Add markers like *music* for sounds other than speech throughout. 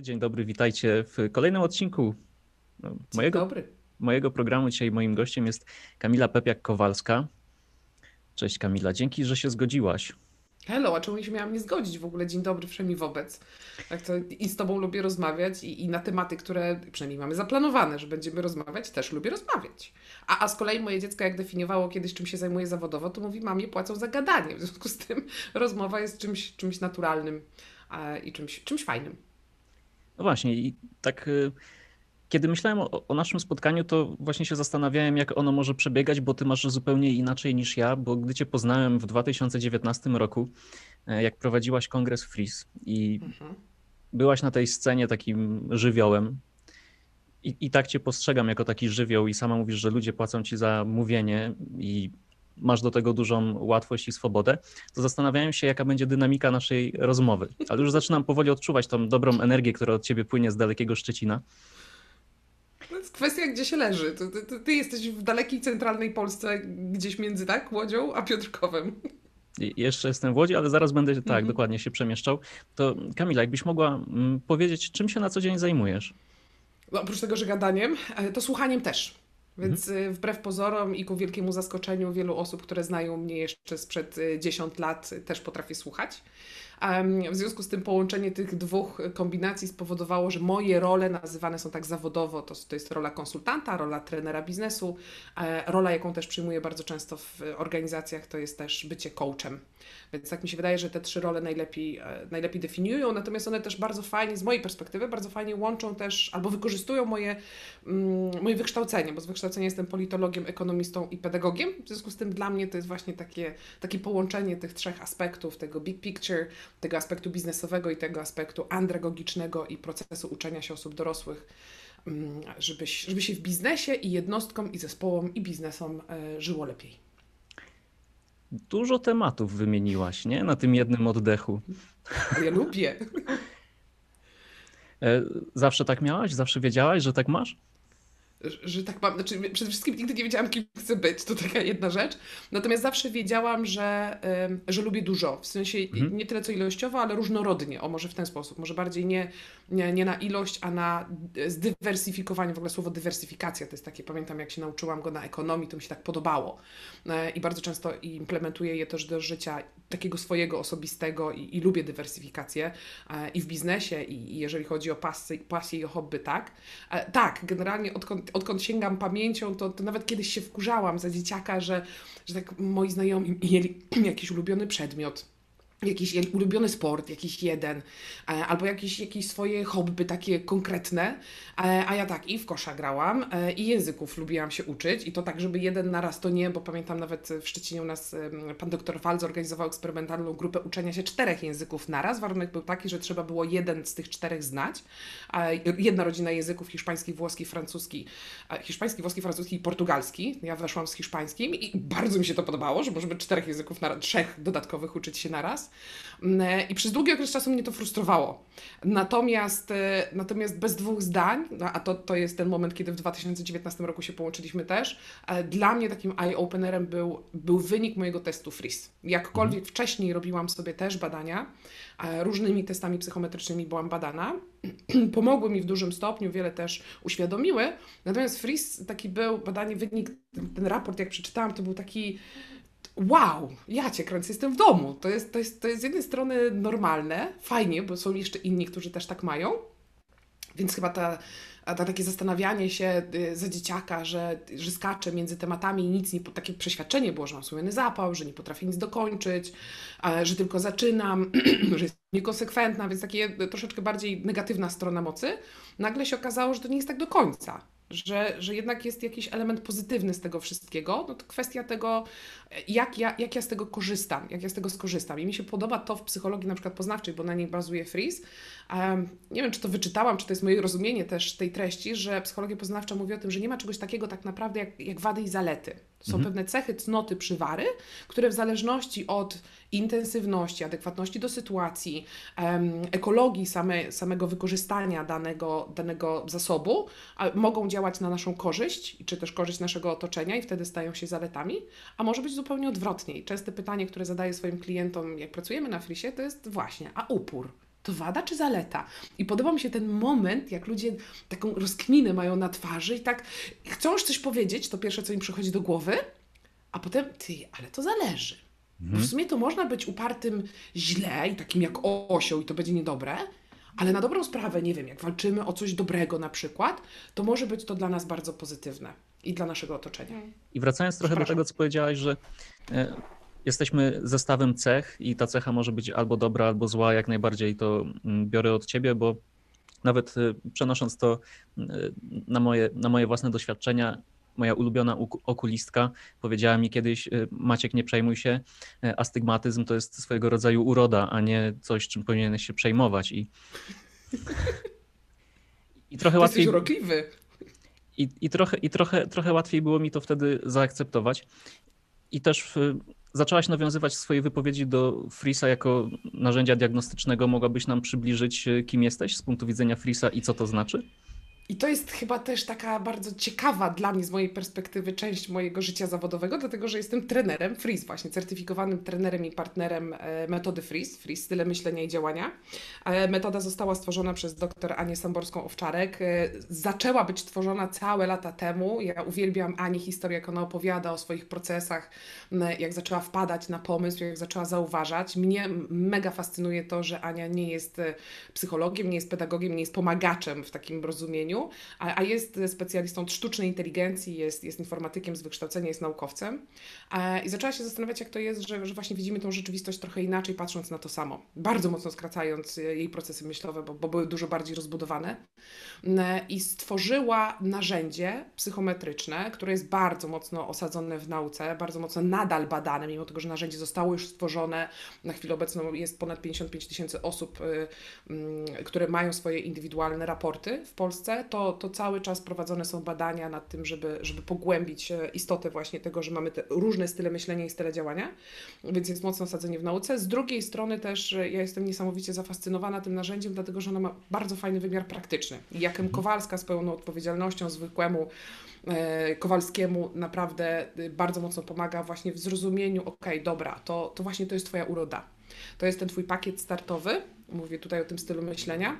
Dzień dobry, witajcie w kolejnym odcinku no, mojego, dobry. mojego programu. Dzisiaj moim gościem jest Kamila Pepiak-Kowalska. Cześć Kamila, dzięki, że się zgodziłaś. Hello, a czemu się miałam nie zgodzić w ogóle? Dzień dobry wszemi wobec. Tak to i z Tobą lubię rozmawiać i, i na tematy, które przynajmniej mamy zaplanowane, że będziemy rozmawiać, też lubię rozmawiać. A, a z kolei moje dziecko, jak definiowało kiedyś, czym się zajmuje zawodowo, to mówi, mamie płacą za gadanie. W związku z tym *laughs* rozmowa jest czymś, czymś naturalnym i czymś, czymś fajnym. No właśnie, i tak y, kiedy myślałem o, o, naszym spotkaniu, to właśnie się zastanawiałem, jak ono może przebiegać, bo ty masz zupełnie inaczej niż ja, bo gdy cię poznałem w 2019 roku, e, jak prowadziłaś kongres Freeze i mhm. byłaś na tej scenie takim żywiołem. I, I tak cię postrzegam jako taki żywioł, i sama mówisz, że ludzie płacą ci za mówienie i masz do tego dużą łatwość i swobodę, to zastanawiałem się, jaka będzie dynamika naszej rozmowy. Ale już zaczynam powoli odczuwać tą dobrą energię, która od ciebie płynie z dalekiego Szczecina. To jest kwestia, gdzie się leży. Ty, jesteś w dalekiej centralnej Polsce, gdzieś między tak Łodzią a Piotrkowem. Jeszcze jestem w Łodzi, ale zaraz będę tak mhm. dokładnie się przemieszczał. To Kamila, jakbyś mogła mm, powiedzieć, czym się na co dzień zajmujesz? No, oprócz tego, że gadaniem, e, to słuchaniem też. Więc mhm. wbrew pozorom i ku wielkiemu zaskoczeniu wielu osób, które znają mnie jeszcze sprzed 10 y, lat, też potrafię słuchać. W związku z tym połączenie tych dwóch kombinacji spowodowało, że moje role nazywane są tak zawodowo. To, to jest rola konsultanta, rola trenera biznesu, e, rola, jaką też przyjmuję bardzo często w organizacjach, to jest też bycie coachem. Więc tak mi się wydaje, że te trzy role najlepiej, e, najlepiej definiują, natomiast one też bardzo fajnie, z mojej perspektywy, bardzo fajnie łączą też albo wykorzystują moje, mm, moje wykształcenie, bo z wykształcenia jestem politologiem, ekonomistą i pedagogiem. W związku z tym dla mnie to jest właśnie takie, takie połączenie tych trzech aspektów, tego big picture, tego aspektu biznesowego i tego aspektu andragogicznego i procesu uczenia się osób dorosłych, mm, żeby, żeby się w biznesie i jednostkom, i zespołom, i biznesom e, żyło lepiej. Dużo tematów wymieniłaś, nie? Na tym jednym oddechu. Ja lubię. E, zawsze tak miałaś? Zawsze wiedziałaś, że tak masz? Że tak mam, znaczy przede wszystkim nigdy nie wiedziałam, kim chcę być, to taka jedna rzecz. Natomiast zawsze wiedziałam, że, że lubię dużo, w sensie mhm. nie tyle co ilościowo, ale różnorodnie, o może w ten sposób, może bardziej nie, nie, nie na ilość, a na zdywersyfikowanie, w ogóle słowo dywersyfikacja to jest takie, pamiętam jak się nauczyłam go na ekonomii, to mi się tak podobało e, i bardzo często implementuję je też do życia takiego swojego osobistego i, i lubię dywersyfikację e, i w biznesie i, i jeżeli chodzi o pasy, pasję i o hobby, tak. E, tak, generalnie odkąd odkąd sięgam pamięcią, to, to nawet kiedyś się wkurzałam za dzieciaka, że, że tak moi znajomi mieli *clears throat* jakiś ulubiony przedmiot jakiś ulubiony sport, jakiś jeden, e, albo jakieś, jakieś swoje hobby takie konkretne, e, a ja tak i w kosza grałam e, i języków lubiłam się uczyć i to tak, żeby jeden naraz to nie, bo pamiętam nawet w Szczecinie u nas pan doktor Fal zorganizował eksperymentalną grupę uczenia się czterech języków naraz. Warunek był taki, że trzeba było jeden z tych czterech znać. Jedna rodzina języków, hiszpański, włoski, francuski, hiszpański, włoski, francuski i portugalski. Ja weszłam z hiszpańskim i bardzo mi się to podobało, że możemy czterech języków, na, trzech dodatkowych uczyć się naraz. Mm, I przez długi okres czasu mnie to frustrowało. Natomiast, e, natomiast bez dwóch zdań, no, a to, to jest ten moment, kiedy w 2019 roku się połączyliśmy też, e, dla mnie takim eye-openerem był, był wynik mojego testu FRIS. Jakkolwiek mhm. wcześniej robiłam sobie też badania, e, różnymi testami psychometrycznymi byłam badana, *clears throat* pomogły mi w dużym stopniu, wiele też uświadomiły. Natomiast FRIS taki był, badanie, wynik, ten, ten raport, jak przeczytałam, to był taki wow, ja cię kręcę, jestem w domu. To jest, to, jest, to jest z jednej strony normalne, fajnie, bo są jeszcze inni, którzy też tak mają. Więc chyba ta, ta takie zastanawianie się y, za dzieciaka, że, że skacze między tematami i nic nie, takie przeświadczenie było, że mam słomiany zapał, że nie potrafię nic dokończyć, że tylko zaczynam, *clears throat* że jestem niekonsekwentna, więc takie troszeczkę bardziej negatywna strona mocy. Nagle się okazało, że to nie jest tak do końca że, że jednak jest jakiś element pozytywny z tego wszystkiego, no to kwestia tego, jak ja, jak ja z tego korzystam, jak ja z tego skorzystam. I mi się podoba to w psychologii na przykład poznawczej, bo na niej bazuje Freeze. Um, nie wiem, czy to wyczytałam, czy to jest moje rozumienie też tej treści, że psychologia poznawcza mówi o tym, że nie ma czegoś takiego tak naprawdę jak, jak wady i zalety. Są mhm. pewne cechy, cnoty, przywary, które w zależności od intensywności, adekwatności do sytuacji, um, ekologii same, samego wykorzystania danego, danego zasobu, mogą działać na naszą korzyść, czy też korzyść naszego otoczenia i wtedy stają się zaletami, a może być zupełnie odwrotnie. częste pytanie, które zadaję swoim klientom, jak pracujemy na frisie, to jest właśnie, a upór? To wada czy zaleta? I podoba mi się ten moment, jak ludzie taką rozkminę mają na twarzy i tak chcą już coś powiedzieć, to pierwsze, co im przychodzi do głowy, a potem, ty, ale to zależy. Bo w sumie to można być upartym źle i takim jak osioł i to będzie niedobre, ale na dobrą sprawę, nie wiem, jak walczymy o coś dobrego na przykład, to może być to dla nas bardzo pozytywne i dla naszego otoczenia. I wracając trochę do tego, co powiedziałaś, że e, jesteśmy zestawem cech i ta cecha może być albo dobra, albo zła, jak najbardziej to mm, biorę od ciebie, bo nawet e, przenosząc to e, na moje, na moje własne doświadczenia, moja ulubiona okulistka powiedziała mi kiedyś, Maciek, nie przejmuj się, astygmatyzm to jest swojego rodzaju uroda, a nie coś, czym powinieneś się przejmować. I, *laughs* i trochę Ty łatwiej... jesteś urokliwy. I, i, trochę, i trochę, trochę łatwiej było mi to wtedy zaakceptować. I też y, zaczęłaś nawiązywać w swojej wypowiedzi do Frisa jako narzędzia diagnostycznego. Mogłabyś nam przybliżyć, y, kim jesteś z punktu widzenia Frisa i co to znaczy? I to jest chyba też taka bardzo ciekawa dla mnie z mojej perspektywy część mojego życia zawodowego, dlatego że jestem trenerem Freeze, właśnie certyfikowanym trenerem i partnerem e, metody Freeze, Freeze style myślenia i działania. E, Metoda została stworzona przez dr Anię Samborską-Owczarek. E, Zaczęła być tworzona całe lata temu. Ja uwielbiam Ani historię, jak ona opowiada o swoich procesach, jak zaczęła wpadać na pomysł, jak zaczęła zauważać. Mnie mega fascynuje to, że Ania nie jest psychologiem, nie jest pedagogiem, nie jest pomagaczem w takim rozumieniu, a, a jest specjalistą od sztucznej inteligencji, jest, jest informatykiem z wykształcenia, jest naukowcem. E, I zaczęła się zastanawiać, jak to jest, że, że właśnie widzimy tą rzeczywistość trochę inaczej, patrząc na to samo. Bardzo mocno skracając e, jej procesy myślowe, bo, bo były dużo bardziej rozbudowane. E, I stworzyła narzędzie psychometryczne, które jest bardzo mocno osadzone w nauce, bardzo mocno nadal badane, mimo tego, że narzędzie zostało już stworzone. Na chwilę obecną jest ponad 55 tysięcy osób, mm, które mają swoje indywidualne raporty w Polsce, to, to cały czas prowadzone są badania nad tym, żeby, żeby pogłębić e, istotę właśnie tego, że mamy te różne style myślenia i style działania, więc jest mocno osadzenie w nauce. Z drugiej strony też e, ja jestem niesamowicie zafascynowana tym narzędziem, dlatego że ono ma bardzo fajny wymiar praktyczny. Jakem Kowalska z pełną odpowiedzialnością zwykłemu e, Kowalskiemu naprawdę y, bardzo mocno pomaga właśnie w zrozumieniu, okej, dobra, to, to właśnie to jest Twoja uroda. To jest ten Twój pakiet startowy, mówię tutaj o tym stylu myślenia.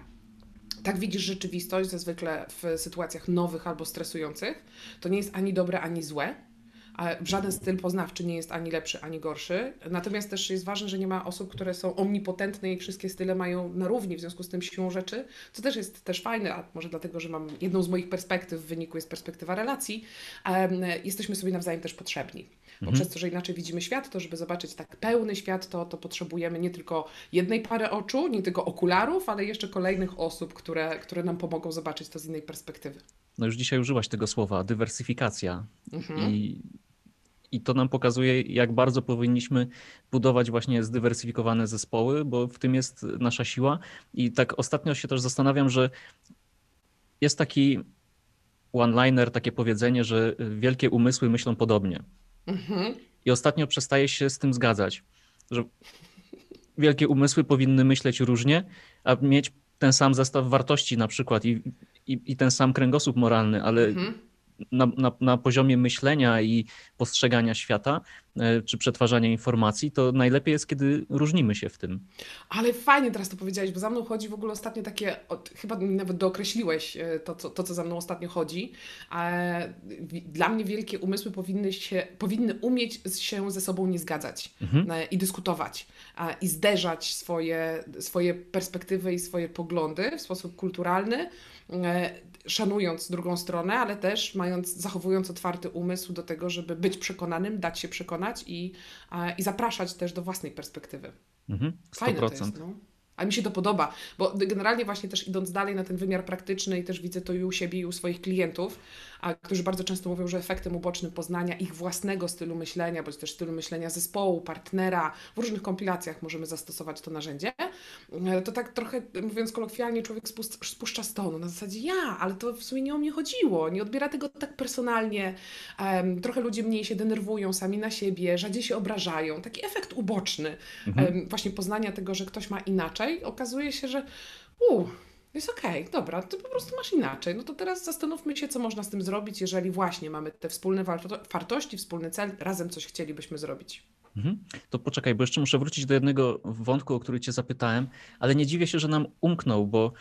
Tak widzisz rzeczywistość, zazwykle w sytuacjach nowych albo stresujących. To nie jest ani dobre, ani złe. a Żaden styl poznawczy nie jest ani lepszy, ani gorszy. Natomiast też jest ważne, że nie ma osób, które są omnipotentne i wszystkie style mają na równi, w związku z tym siłą rzeczy, co też jest też fajne, a może dlatego, że mam jedną z moich perspektyw w wyniku jest perspektywa relacji, jesteśmy sobie nawzajem też potrzebni. Bo Mhm. przez to, że inaczej widzimy świat, to żeby zobaczyć tak pełny świat, to, to potrzebujemy nie tylko jednej pary oczu, nie tylko okularów, ale jeszcze kolejnych osób, które, które nam pomogą zobaczyć to z innej perspektywy. No już dzisiaj użyłaś tego słowa, dywersyfikacja. Mhm. I, I to nam pokazuje, jak bardzo powinniśmy budować właśnie zdywersyfikowane zespoły, bo w tym jest nasza siła. I tak ostatnio się też zastanawiam, że jest taki one-liner, takie powiedzenie, że wielkie umysły myślą podobnie. Mhm. I ostatnio przestaję się z tym zgadzać, że wielkie umysły powinny myśleć różnie, a mieć ten sam zestaw wartości na przykład i, i, i ten sam kręgosłup moralny, ale Mhm. Na, na, na poziomie myślenia i postrzegania świata e, czy przetwarzania informacji, to najlepiej jest, kiedy różnimy się w tym. Ale fajnie teraz to powiedziałeś, bo za mną chodzi w ogóle ostatnio takie, chyba nawet dookreśliłeś e, to, co, to, co za mną ostatnio chodzi. E, Dla mnie wielkie umysły powinny, się, powinny umieć się ze sobą nie zgadzać Mhm. i dyskutować i zderzać swoje, swoje perspektywy i swoje poglądy w sposób kulturalny, szanując drugą stronę, ale też mając, zachowując otwarty umysł do tego, żeby być przekonanym, dać się przekonać i, i zapraszać też do własnej perspektywy. Mhm. Fajne 100%. to jest, no. A mi się to podoba, bo generalnie właśnie też idąc dalej na ten wymiar praktyczny i też widzę to i u siebie i u swoich klientów, a którzy bardzo często mówią, że efektem ubocznym poznania ich własnego stylu myślenia, bądź też stylu myślenia zespołu, partnera, w różnych kompilacjach możemy zastosować to narzędzie, e, to tak trochę, mówiąc kolokwialnie, człowiek spuszcza z tonu. Na zasadzie ja, ale to w sumie nie o mnie chodziło, nie odbiera tego tak personalnie. Em, trochę ludzie mniej się denerwują sami na siebie, rzadziej się obrażają. Taki efekt uboczny Mhm. em, właśnie poznania tego, że ktoś ma inaczej, okazuje się, że u, jest okej, dobra, ty po prostu masz inaczej. No to teraz zastanówmy się, co można z tym zrobić, jeżeli właśnie mamy te wspólne warto- wartości, wspólny cel, razem coś chcielibyśmy zrobić. Mhm. To poczekaj, bo jeszcze muszę wrócić do jednego wątku, o który cię zapytałem, ale nie dziwię się, że nam umknął, bo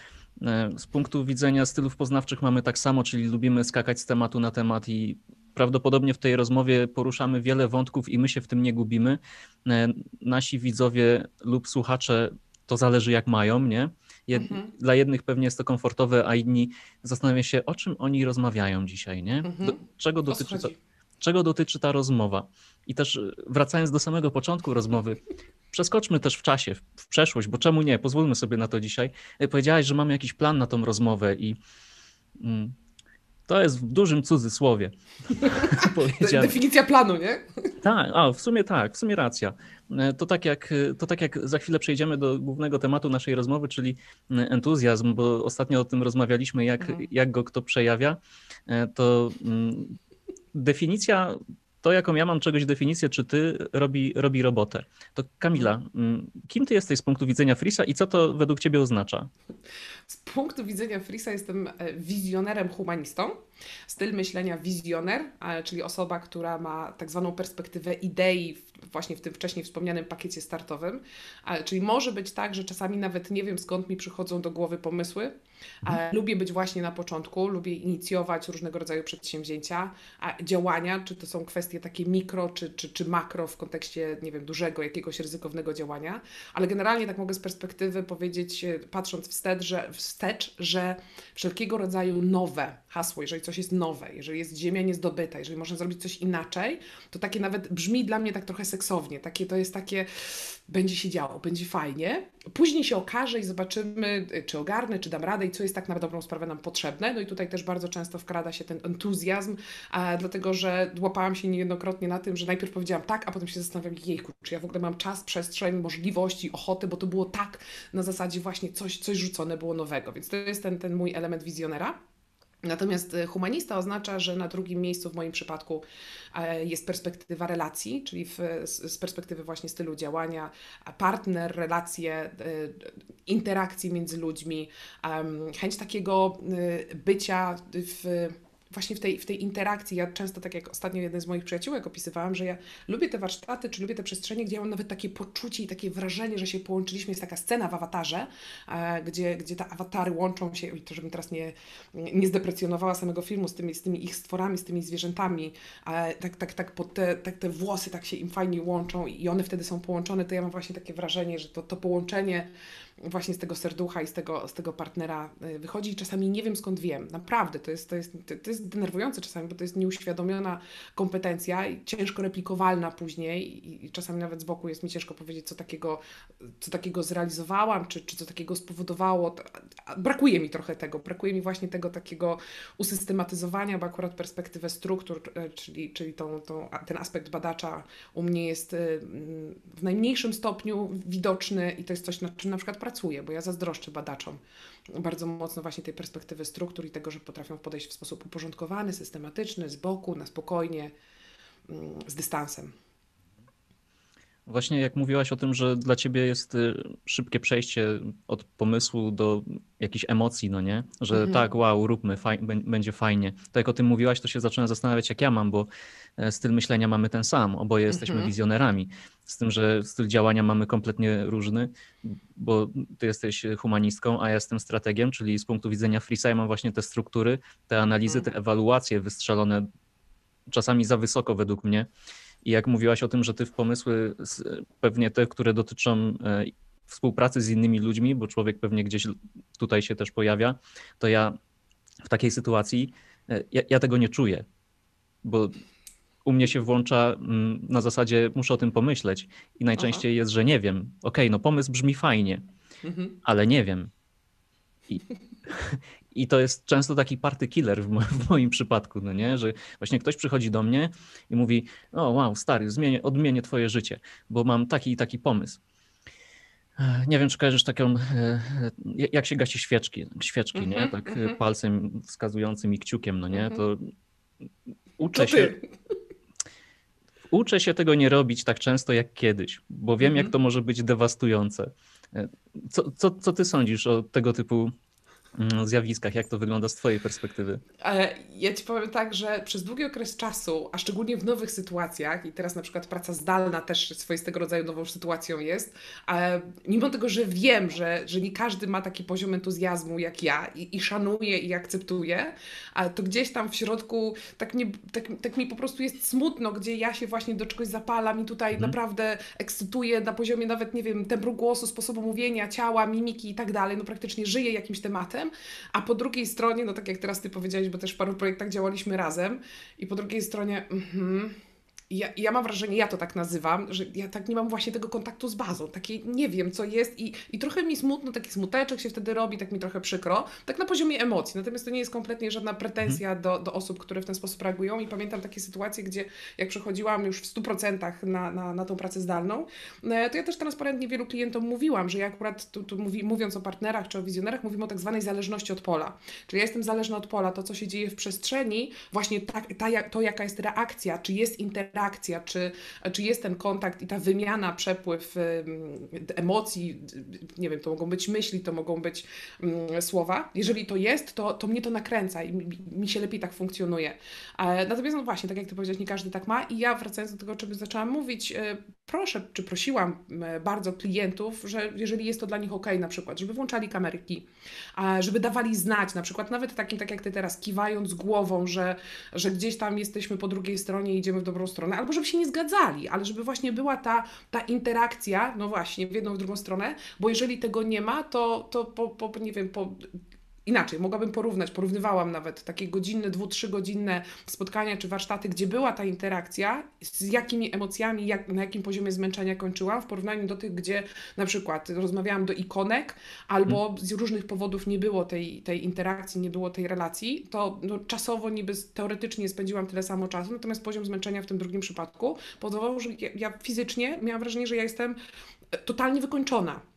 e, z punktu widzenia stylów poznawczych mamy tak samo, czyli lubimy skakać z tematu na temat i prawdopodobnie w tej rozmowie poruszamy wiele wątków i my się w tym nie gubimy. E, nasi widzowie lub słuchacze to zależy jak mają, nie? Jed mhm. Dla jednych pewnie jest to komfortowe, a inni zastanawiają się, o czym oni rozmawiają dzisiaj, nie? Mhm. Do, czego, dotyczy to, czego dotyczy ta rozmowa? I też e, wracając do samego początku rozmowy, przeskoczmy też w czasie, w przeszłość, bo czemu nie? Pozwólmy sobie na to dzisiaj. E, powiedziałaś, że mamy jakiś plan na tą rozmowę i mm, to jest w dużym cudzysłowie. *laughs* *laughs* Definicja planu, nie? Tak, a w sumie tak, w sumie racja. E, to tak, jak, to tak jak za chwilę przejdziemy do głównego tematu naszej rozmowy, czyli entuzjazm, bo ostatnio o tym rozmawialiśmy, jak, mhm. jak go kto przejawia, to mm, definicja to, jaką ja mam czegoś definicję, czy ty robi, robi robotę. To Kamila, mm, kim ty jesteś z punktu widzenia Frisa i co to według ciebie oznacza? Z punktu widzenia Frisa jestem e, wizjonerem humanistą. Styl myślenia wizjoner, czyli osoba, która ma tak zwaną perspektywę idei właśnie w tym wcześniej wspomnianym pakiecie startowym. Czyli może być tak, że czasami nawet nie wiem skąd mi przychodzą do głowy pomysły. Mhm. Lubię być właśnie na początku, lubię inicjować różnego rodzaju przedsięwzięcia, działania, czy to są kwestie takie mikro, czy, czy, czy makro w kontekście, nie wiem, dużego, jakiegoś ryzykownego działania, ale generalnie tak mogę z perspektywy powiedzieć, e, patrząc wstecz, że, wstecz, że wszelkiego rodzaju nowe hasło, jeżeli coś jest nowe, jeżeli jest ziemia niezdobyta, jeżeli można zrobić coś inaczej, to takie nawet brzmi dla mnie tak trochę seksownie. Takie to jest takie, będzie się działo, będzie fajnie. Później się okaże i zobaczymy, czy ogarnę, czy dam radę i co jest tak na dobrą sprawę nam potrzebne. No i tutaj też bardzo często wkrada się ten entuzjazm, a, dlatego że łapałam się niejednokrotnie na tym, że najpierw powiedziałam tak, a potem się zastanawiam, jejku, czy ja w ogóle mam czas, przestrzeń, możliwości, ochoty, bo to było tak na zasadzie właśnie coś, coś rzucone było nowego. Więc to jest ten, ten mój element wizjonera. Natomiast y, humanista oznacza, że na drugim miejscu w moim przypadku e, jest perspektywa relacji, czyli w, z perspektywy właśnie stylu działania, partner, relacje, y, interakcji między ludźmi, chęć takiego bycia w właśnie w tej, w tej interakcji, ja często, tak jak ostatnio jeden z moich przyjaciółek opisywałam, że ja lubię te warsztaty, czy lubię te przestrzenie, gdzie ja mam nawet takie poczucie i takie wrażenie, że się połączyliśmy. Jest taka scena w awatarze, e, gdzie, gdzie te awatary łączą się, i to żebym teraz nie, nie zdeprecjonowała samego filmu z tymi, z tymi ich stworami, z tymi zwierzętami, tak, tak, tak, pod te, tak te włosy tak się im fajnie łączą i one wtedy są połączone, to ja mam właśnie takie wrażenie, że to, to połączenie właśnie z tego serducha i z tego, z tego partnera y, wychodzi i czasami nie wiem skąd wiem. Naprawdę, to jest, to, jest, to jest denerwujące czasami, bo to jest nieuświadomiona kompetencja i ciężko replikowalna później i, i czasami nawet z boku jest mi ciężko powiedzieć, co takiego, co takiego zrealizowałam, czy, czy co takiego spowodowało. Brakuje mi trochę tego, brakuje mi właśnie tego takiego usystematyzowania, bo akurat perspektywę struktur, e, czyli, czyli tą, tą, ten aspekt badacza u mnie jest y, w najmniejszym stopniu widoczny i to jest coś, nad czym na przykład pracuję, bo ja zazdroszczę badaczom bardzo mocno właśnie tej perspektywy struktur i tego, że potrafią podejść w sposób uporządkowany, systematyczny, z boku, na spokojnie, mm, z dystansem. Właśnie jak mówiłaś o tym, że dla ciebie jest y, szybkie przejście od pomysłu do jakichś emocji, no nie? Że mhm. tak, wow, róbmy, faj, będzie fajnie. Tak jak o tym mówiłaś, to się zacząłem zastanawiać, jak ja mam, bo e, styl myślenia mamy ten sam, oboje jesteśmy mhm. wizjonerami. Z tym, że styl działania mamy kompletnie różny, bo ty jesteś humanistką, a ja jestem strategiem, czyli z punktu widzenia Freesa ja mam właśnie te struktury, te analizy, mhm. te ewaluacje wystrzelone czasami za wysoko według mnie i jak mówiłaś o tym, że ty w pomysły, pewnie te, które dotyczą e, współpracy z innymi ludźmi, bo człowiek pewnie gdzieś tutaj się też pojawia, to ja w takiej sytuacji, e, ja, ja tego nie czuję, bo u mnie się włącza mm, na zasadzie muszę o tym pomyśleć i najczęściej Aha. jest, że nie wiem. Okej, okay, no pomysł brzmi fajnie, mhm. ale nie wiem. I, I to jest często taki party killer w, mo w, moim przypadku, no nie? Że właśnie ktoś przychodzi do mnie i mówi: O, wow, stary, zmienię, odmienię twoje życie, bo mam taki i taki pomysł. Nie wiem, czy kojarzysz taką, e, jak się gasi świeczki, świeczki, mm -hmm, nie? Tak mm -hmm. palcem wskazującym i kciukiem, no nie? Mhm. To uczę się. *laughs* Uczę się tego nie robić tak często jak kiedyś, bo wiem, mm -hmm. jak mhm. to może być dewastujące. E, co, co, co ty sądzisz o tego typu zjawiskach. Jak to wygląda z Twojej perspektywy? E, ja Ci powiem tak, że przez długi okres czasu, a szczególnie w nowych sytuacjach, i teraz na przykład praca zdalna też swoistego rodzaju nową sytuacją jest, mimo tego, że wiem, że, że nie każdy ma taki poziom entuzjazmu jak ja i, i szanuję i akceptuję, to gdzieś tam w środku tak, nie, tak, tak mi po prostu jest smutno, gdzie ja się właśnie do czegoś zapalam i tutaj mhm. naprawdę ekscytuję na poziomie nawet, nie wiem, tembru głosu, sposobu mówienia, ciała, mimiki i tak dalej, no praktycznie żyję jakimś tematem, a po drugiej stronie, no tak jak teraz Ty powiedziałeś, bo też w paru projektach działaliśmy razem i po drugiej stronie, mhm, ja, ja mam wrażenie, ja to tak nazywam, że ja tak nie mam właśnie tego kontaktu z bazą. Takie nie wiem, co jest i, i trochę mi smutno, taki smuteczek się wtedy robi, tak mi trochę przykro, tak na poziomie emocji. Natomiast to nie jest kompletnie żadna pretensja mhm. do, do osób, które w ten sposób reagują i pamiętam takie sytuacje, gdzie jak przechodziłam już w 100% na, na, na tą pracę zdalną, e, to ja też transparentnie wielu klientom mówiłam, że ja akurat tu, tu mówi, mówiąc o partnerach czy o wizjonerach, mówimy o tak zwanej zależności od pola. Czyli ja jestem zależna od pola, to co się dzieje w przestrzeni, właśnie ta, ta, to jaka jest reakcja, czy jest interakcja, interakcja, czy, czy jest ten kontakt i ta wymiana, przepływ emocji, nie wiem, to mogą być myśli, to mogą być słowa. Jeżeli to jest, to, to mnie to nakręca i mi, się lepiej tak funkcjonuje. Natomiast no właśnie, tak jak Ty powiedziałeś, nie każdy tak ma i ja wracając do tego, o czym zaczęłam mówić, e, proszę, czy prosiłam bardzo klientów, że jeżeli jest to dla nich ok, na przykład, żeby włączali kamerki, żeby dawali znać, na przykład nawet takim, tak jak Ty teraz, kiwając głową, że, że gdzieś tam jesteśmy po drugiej stronie i idziemy w dobrą stronę, albo żeby się nie zgadzali, ale żeby właśnie była ta, ta interakcja, no właśnie, w jedną, w drugą stronę, bo jeżeli tego nie ma, to, to po, po nie wiem, po Inaczej, mogłabym porównać, porównywałam nawet takie godzinne, dwu, trzygodzinne spotkania czy warsztaty, gdzie była ta interakcja, z jakimi emocjami, jak, na jakim poziomie zmęczenia kończyłam, w porównaniu do tych, gdzie na przykład rozmawiałam do ikonek, albo hmm. z różnych powodów nie było tej, tej interakcji, nie było tej relacji, to no, czasowo niby teoretycznie spędziłam tyle samo czasu, natomiast poziom zmęczenia w tym drugim przypadku powodował, że ja, ja fizycznie miałam wrażenie, że ja jestem e, totalnie wykończona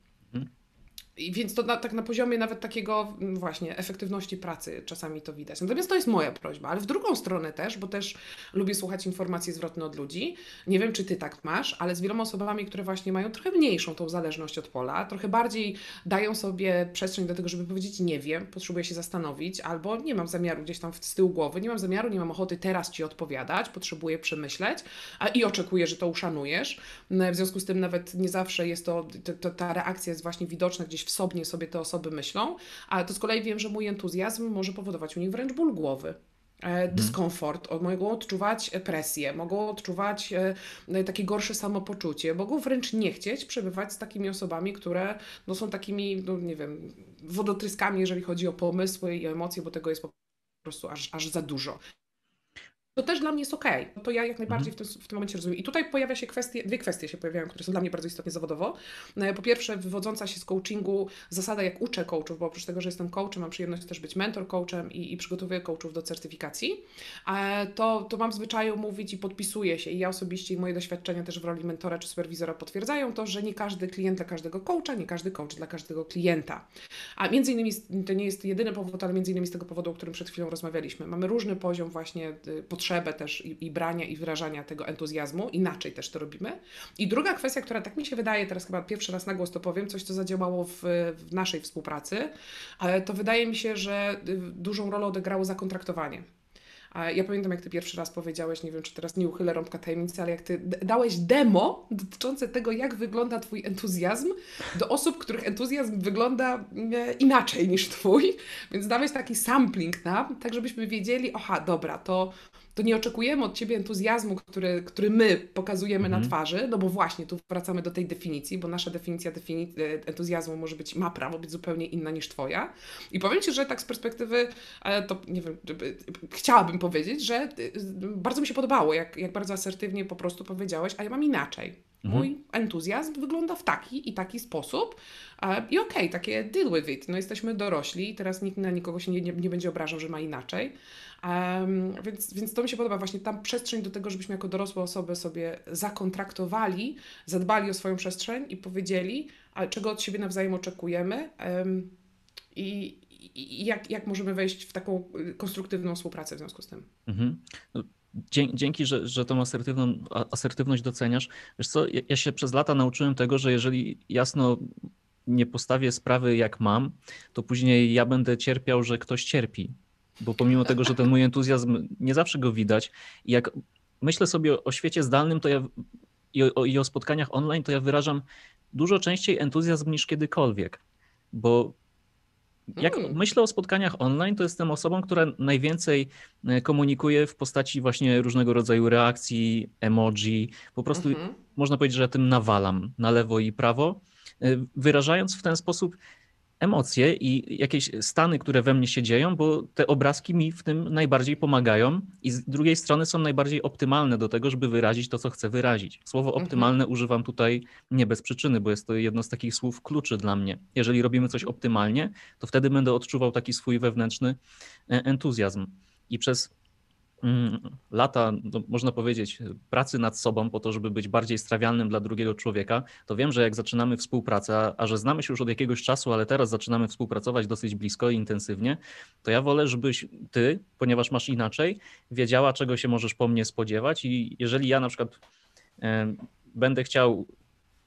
i więc to na, tak na poziomie nawet takiego mm, właśnie efektywności pracy czasami to widać. Natomiast to jest moja prośba, ale w drugą stronę też, bo też lubię słuchać informacji zwrotnych od ludzi. Nie wiem, czy ty tak masz, ale z wieloma osobami, które właśnie mają trochę mniejszą tą zależność od pola, trochę bardziej dają sobie przestrzeń do tego, żeby powiedzieć nie wiem, potrzebuję się zastanowić, albo nie mam zamiaru gdzieś tam z tyłu głowy, nie mam zamiaru, nie mam ochoty teraz ci odpowiadać, potrzebuję przemyśleć a, i oczekuję, że to uszanujesz. W związku z tym nawet nie zawsze jest to, to, to ta reakcja jest właśnie widoczna gdzieś wsobnie sobie te osoby myślą, ale to z kolei wiem, że mój entuzjazm może powodować u nich wręcz ból głowy e, mhm. dyskomfort, hmm. mogą odczuwać presję, mogą odczuwać e, takie gorsze samopoczucie, mogą wręcz nie chcieć przebywać z takimi osobami, które no, są takimi, no, nie wiem, wodotryskami, jeżeli chodzi o pomysły i emocje, bo tego jest po prostu aż, aż za dużo to też dla mnie jest okej. Okay. To ja jak najbardziej w tym, w tym momencie rozumiem. I tutaj pojawia się kwestie, dwie kwestie się pojawiają, które są dla mnie bardzo istotne zawodowo. E, po pierwsze, wywodząca się z coachingu zasada, jak uczę coachów, bo oprócz tego, że jestem coachem, mam przyjemność też być mentor coachem i, i przygotowuję coachów do certyfikacji, e, to, to mam zwyczaju mówić i podpisuję się. I ja osobiście i moje doświadczenia też w roli mentora czy superwizora potwierdzają to, że nie każdy klient dla każdego coacha, nie każdy coach dla każdego klienta. A między innymi, to nie jest jedyny powód, ale między innymi z tego powodu, o którym przed chwilą rozmawialiśmy. Mamy różny poziom właśnie potrzeby potrzebę też i, i, brania i wyrażania tego entuzjazmu, inaczej też to robimy. I druga kwestia, która tak mi się wydaje, teraz chyba pierwszy raz na głos to powiem, coś co zadziałało w, w naszej współpracy, to wydaje mi się, że y, dużą rolę odegrało zakontraktowanie. Ja pamiętam, jak ty pierwszy raz powiedziałeś, nie wiem, czy teraz nie uchylę rąbka tajemnicy, ale jak ty dałeś demo dotyczące tego, jak wygląda twój entuzjazm do osób, których entuzjazm wygląda inaczej niż twój, więc dałeś taki sampling tak żebyśmy wiedzieli, oha, dobra, to to nie oczekujemy od Ciebie entuzjazmu, który, który my pokazujemy mhm. na twarzy, no bo właśnie tu wracamy do tej definicji, bo nasza definicja defini e, entuzjazmu może być, ma prawo być zupełnie inna niż Twoja. I powiem Ci, że tak z perspektywy, e, to nie wiem, chciałabym powiedzieć, że e, bardzo mi się podobało, jak, jak bardzo asertywnie po prostu powiedziałeś, a ja mam inaczej. Mhm. Mój entuzjazm wygląda w taki i taki sposób. I okej, okay, takie deal with it. No jesteśmy dorośli, teraz nikt na nikogo się nie, nie, nie będzie obrażał, że ma inaczej. Um, więc, więc to mi się podoba, właśnie tam przestrzeń do tego, żebyśmy jako dorosłe osoby sobie zakontraktowali, zadbali o swoją przestrzeń i powiedzieli, ale czego od siebie nawzajem oczekujemy um, i, i jak, jak możemy wejść w taką y, konstruktywną współpracę w związku z tym. Mhm. No, dzięki, że, że tą asertywną, asertywność doceniasz. Wiesz co, ja się przez lata nauczyłem tego, że jeżeli jasno nie postawię sprawy jak mam, to później ja będę cierpiał, że ktoś cierpi. Bo pomimo tego, że ten mój entuzjazm nie zawsze go widać, jak myślę sobie o świecie zdalnym, to ja i o, i o spotkaniach online, to ja wyrażam dużo częściej entuzjazm niż kiedykolwiek. Bo jak Mm. myślę o spotkaniach online, to jestem osobą, która najwięcej e, komunikuje w postaci właśnie różnego rodzaju reakcji, emoji. Po prostu Mhm. można powiedzieć, że ja tym nawalam na lewo i prawo, e, wyrażając w ten sposób emocje i jakieś stany, które we mnie się dzieją, bo te obrazki mi w tym najbardziej pomagają i z drugiej strony są najbardziej optymalne do tego, żeby wyrazić to, co chcę wyrazić. Słowo Mhm. optymalne używam tutaj nie bez przyczyny, bo jest to jedno z takich słów kluczy dla mnie. Jeżeli robimy coś optymalnie, to wtedy będę odczuwał taki swój wewnętrzny e, entuzjazm. I przez lata, no, można powiedzieć, pracy nad sobą po to, żeby być bardziej strawialnym dla drugiego człowieka, to wiem, że jak zaczynamy współpracę, a- a że znamy się już od jakiegoś czasu, ale teraz zaczynamy współpracować dosyć blisko i intensywnie, to ja wolę, żebyś ty, ponieważ masz inaczej, wiedziała, czego się możesz po mnie spodziewać i jeżeli ja na przykład będę chciał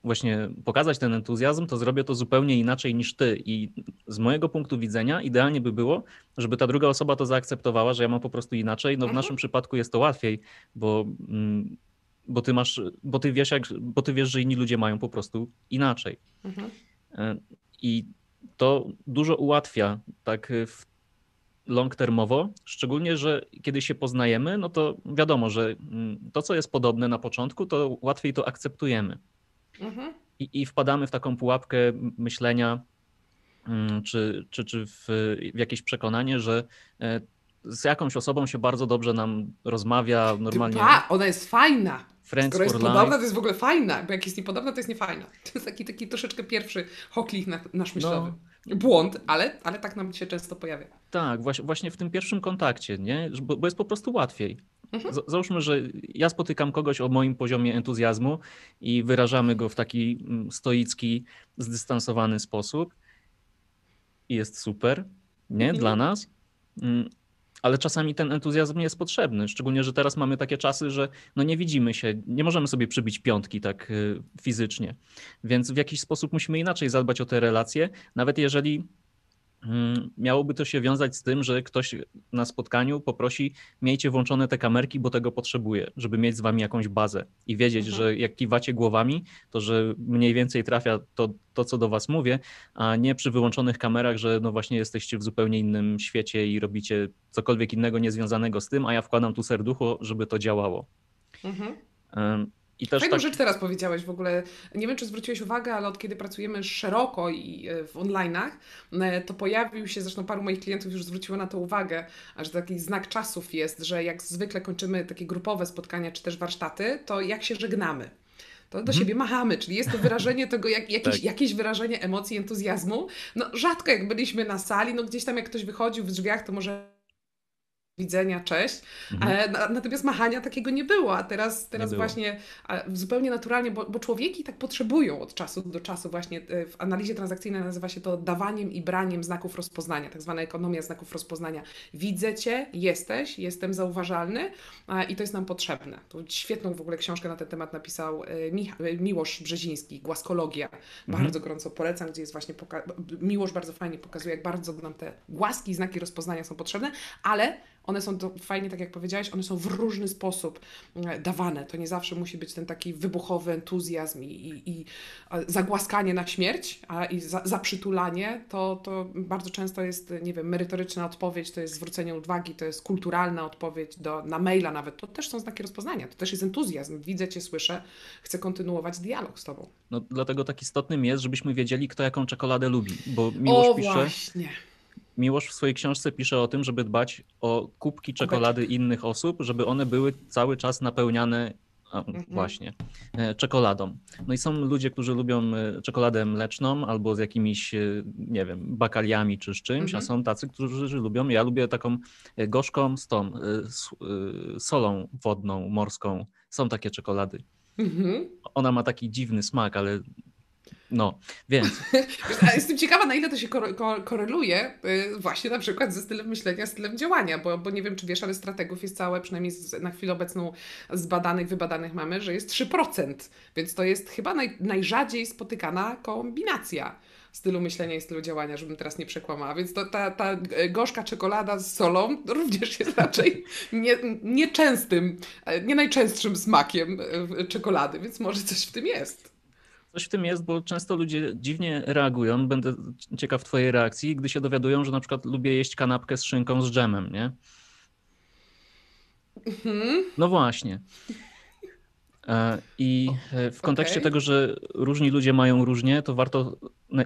właśnie pokazać ten entuzjazm, to zrobię to zupełnie inaczej niż ty. I z mojego punktu widzenia idealnie by było, żeby ta druga osoba to zaakceptowała, że ja mam po prostu inaczej. No w Mhm. naszym przypadku jest to łatwiej, bo, mm, bo ty masz, bo ty wiesz, jak, bo ty wiesz, że inni ludzie mają po prostu inaczej. Mhm. E, I to dużo ułatwia tak e, w long termowo, szczególnie, że kiedy się poznajemy, no to wiadomo, że mm, to, co jest podobne na początku, to łatwiej to akceptujemy Mhm. i, i wpadamy w taką pułapkę myślenia, mm, czy, czy, czy w, w jakieś przekonanie, że e, z jakąś osobą się bardzo dobrze nam rozmawia, normalnie Pa, ona jest fajna. friends Skoro jest podobna, to jest w ogóle fajna, bo jak jest niepodobna, to jest niefajna. *laughs* To jest taki, taki troszeczkę pierwszy hoklik na, nasz myślowy. No. Błąd, ale, ale tak nam się często pojawia. Tak, właśnie, właśnie w tym pierwszym kontakcie, nie? Bo, bo jest po prostu łatwiej. Mhm. Załóżmy, że ja spotykam kogoś o moim poziomie entuzjazmu i wyrażamy go w taki mm, stoicki, zdystansowany sposób. I jest super, nie? Mhm. Dla nas. Mm, Ale czasami ten entuzjazm nie jest potrzebny, szczególnie, że teraz mamy takie czasy, że no nie widzimy się, nie możemy sobie przybić piątki tak y, fizycznie. Więc w jakiś sposób musimy inaczej zadbać o te relacje, nawet jeżeli Miałoby to się wiązać z tym, że ktoś na spotkaniu poprosi, miejcie włączone te kamerki, bo tego potrzebuję, żeby mieć z wami jakąś bazę i wiedzieć, Mhm. że jak kiwacie głowami, to że mniej więcej trafia to, to, co do was mówię, a nie przy wyłączonych kamerach, że no właśnie jesteście w zupełnie innym świecie i robicie cokolwiek innego niezwiązanego z tym, a ja wkładam tu serducho, żeby to działało. Mhm. I też Fajną tak, rzecz teraz powiedziałeś w ogóle. Nie wiem, czy zwróciłeś uwagę, ale od kiedy pracujemy szeroko i e, w online'ach, e, to pojawił się, zresztą paru moich klientów już zwróciło na to uwagę, że taki znak czasów jest, że jak zwykle kończymy takie grupowe spotkania czy też warsztaty, to jak się żegnamy. To do Mhm. siebie machamy, czyli jest to wyrażenie tego, jak, jakieś, Tak. jakieś wyrażenie emocji, entuzjazmu. No rzadko jak byliśmy na sali, no gdzieś tam jak ktoś wychodził w drzwiach, to może widzenia, cześć. Mhm. E, na- Natomiast machania takiego nie było, a teraz, teraz było. właśnie zupełnie naturalnie, bo, bo człowieki tak potrzebują od czasu do czasu właśnie e, w analizie transakcyjnej nazywa się to dawaniem i braniem znaków rozpoznania, tak zwana ekonomia znaków rozpoznania. Widzę Cię, jesteś, jestem zauważalny i to jest nam potrzebne. Tu świetną w ogóle książkę na ten temat napisał e, Micha- Miłosz Brzeziński, Głaskologia. Mhm. Bardzo gorąco polecam, gdzie jest właśnie, poka- Miłosz bardzo fajnie pokazuje, jak bardzo nam te głaski, znaki rozpoznania są potrzebne, ale one są to, fajnie, tak jak powiedziałeś, one są w różny sposób e, dawane. To nie zawsze musi być ten taki wybuchowy entuzjazm i, i, i zagłaskanie na śmierć, a i za, zaprzytulanie. To, to bardzo często jest, nie wiem, merytoryczna odpowiedź, to jest zwrócenie uwagi, to jest kulturalna odpowiedź do, na maila nawet. To też są znaki rozpoznania, to też jest entuzjazm. Widzę Cię, słyszę, chcę kontynuować dialog z Tobą. No, dlatego tak istotnym jest, żebyśmy wiedzieli, kto jaką czekoladę lubi, bo Miłosz o, pisze... właśnie. Miłosz w swojej książce pisze o tym, żeby dbać o kubki czekolady innych osób, żeby one były cały czas napełniane a, Mhm. właśnie e, czekoladą. No i są ludzie, którzy lubią e, czekoladę mleczną albo z jakimiś, e, nie wiem, bakaliami czy z czymś, Mhm. a są tacy, którzy lubią, ja lubię taką gorzką z tą solą wodną, morską. Są takie czekolady. Mhm. Ona ma taki dziwny smak, ale no, więc *laughs* Jestem ciekawa, na ile to się kor- ko- koreluje y, właśnie na przykład ze stylem myślenia, stylem działania, bo, bo nie wiem, czy wiesz, ale strategów jest całe, przynajmniej na chwilę obecną z badanych, wybadanych mamy, że jest 3%, więc to jest chyba naj, najrzadziej spotykana kombinacja. stylu myślenia i stylu działania, żebym teraz nie przekłamała. Więc to, ta, ta gorzka czekolada z solą *laughs* również jest raczej nie, nieczęstym, nie najczęstszym smakiem e, czekolady, więc może coś w tym jest. Coś w tym jest, bo często ludzie dziwnie reagują. Będę ciekaw Twojej reakcji, gdy się dowiadują, że na przykład lubię jeść kanapkę z szynką z dżemem, nie? Mhm. No właśnie. E, I e, w kontekście okay. tego, że różni ludzie mają różnie, to warto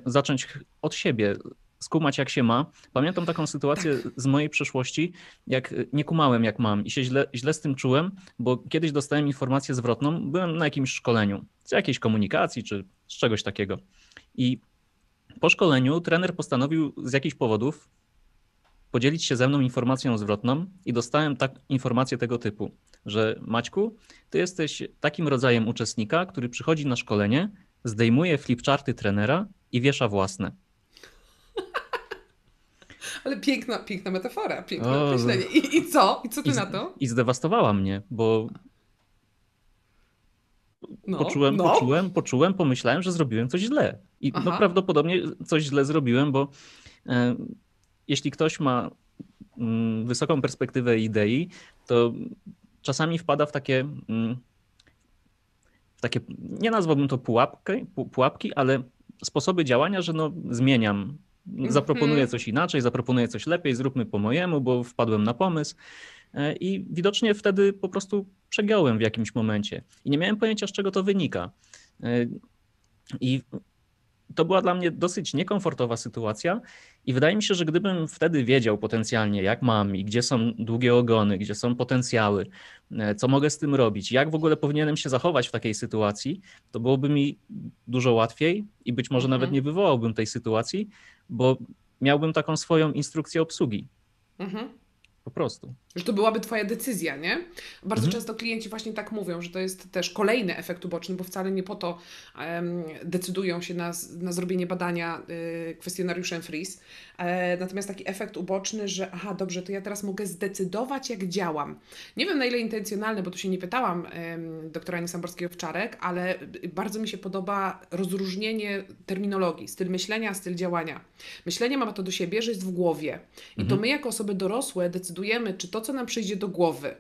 zacząć od siebie, skumać jak się ma. Pamiętam taką sytuację tak. z mojej przeszłości, jak nie kumałem jak mam i się źle, źle z tym czułem, bo kiedyś dostałem informację zwrotną, byłem na jakimś szkoleniu, z jakiejś komunikacji czy z czegoś takiego. I po szkoleniu trener postanowił z jakichś powodów podzielić się ze mną informacją zwrotną i dostałem tak informację tego typu, że Maćku, ty jesteś takim rodzajem uczestnika, który przychodzi na szkolenie, zdejmuje flipcharty trenera i wiesza własne. *laughs* Ale piękna, piękna metafora, piękne o, określenie. I, I co? I co ty i, na to? I zdewastowała mnie, bo no, poczułem, no. poczułem, poczułem, pomyślałem, że zrobiłem coś źle. I no, prawdopodobnie coś źle zrobiłem, bo e, jeśli ktoś ma mm, wysoką perspektywę idei, to czasami wpada w takie, mm, w takie nie nazwałbym to pułapki, pułapki, ale sposoby działania, że no, zmieniam. Zaproponuję mhm. coś inaczej, zaproponuję coś lepiej, zróbmy po mojemu, bo wpadłem na pomysł. E, I widocznie wtedy po prostu przegiąłem w jakimś momencie i nie miałem pojęcia, z czego to wynika. E, I to była dla mnie dosyć niekomfortowa sytuacja i wydaje mi się, że gdybym wtedy wiedział potencjalnie, jak mam i gdzie są długie ogony, gdzie są potencjały, e, co mogę z tym robić, jak w ogóle powinienem się zachować w takiej sytuacji, to byłoby mi dużo łatwiej i być może mhm. nawet nie wywołałbym tej sytuacji, bo miałbym taką swoją instrukcję obsługi. Mhm. Po prostu. Że to byłaby Twoja decyzja, nie? Bardzo mhm. często klienci właśnie tak mówią, że to jest też kolejny efekt uboczny, bo wcale nie po to um, decydują się na, na zrobienie badania y, kwestionariuszem Freeze. E, natomiast taki efekt uboczny, że aha, dobrze, to ja teraz mogę zdecydować, jak działam. Nie wiem na ile intencjonalne, bo tu się nie pytałam y, doktora Niesamborskiego-Wczarek, ale bardzo mi się podoba rozróżnienie terminologii, styl myślenia, styl działania. Myślenie ma to do siebie, że jest w głowie. I mhm. to my jako osoby dorosłe decydujemy, czy to co nam przyjdzie do głowy.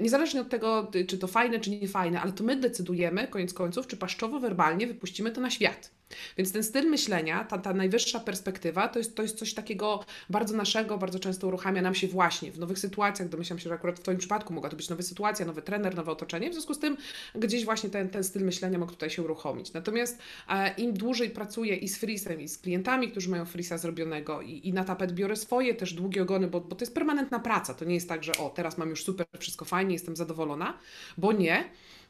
Niezależnie od tego, czy to fajne, czy nie fajne, ale to my decydujemy, koniec końców, czy paszczowo-werbalnie wypuścimy to na świat. Więc ten styl myślenia, ta, ta najwyższa perspektywa, to jest, to jest coś takiego bardzo naszego, bardzo często uruchamia nam się właśnie w nowych sytuacjach. Domyślam się, że akurat w Twoim przypadku mogła to być nowa sytuacja, nowy trener, nowe otoczenie. W związku z tym gdzieś właśnie ten, ten styl myślenia mógł tutaj się uruchomić. Natomiast e, im dłużej pracuję i z freesem, i z klientami, którzy mają freesa zrobionego, i, i na tapet biorę swoje też długie ogony, bo, bo to jest permanentna praca. To nie jest tak, że o, teraz mam już super, wszystko fajnie, jestem zadowolona, bo nie.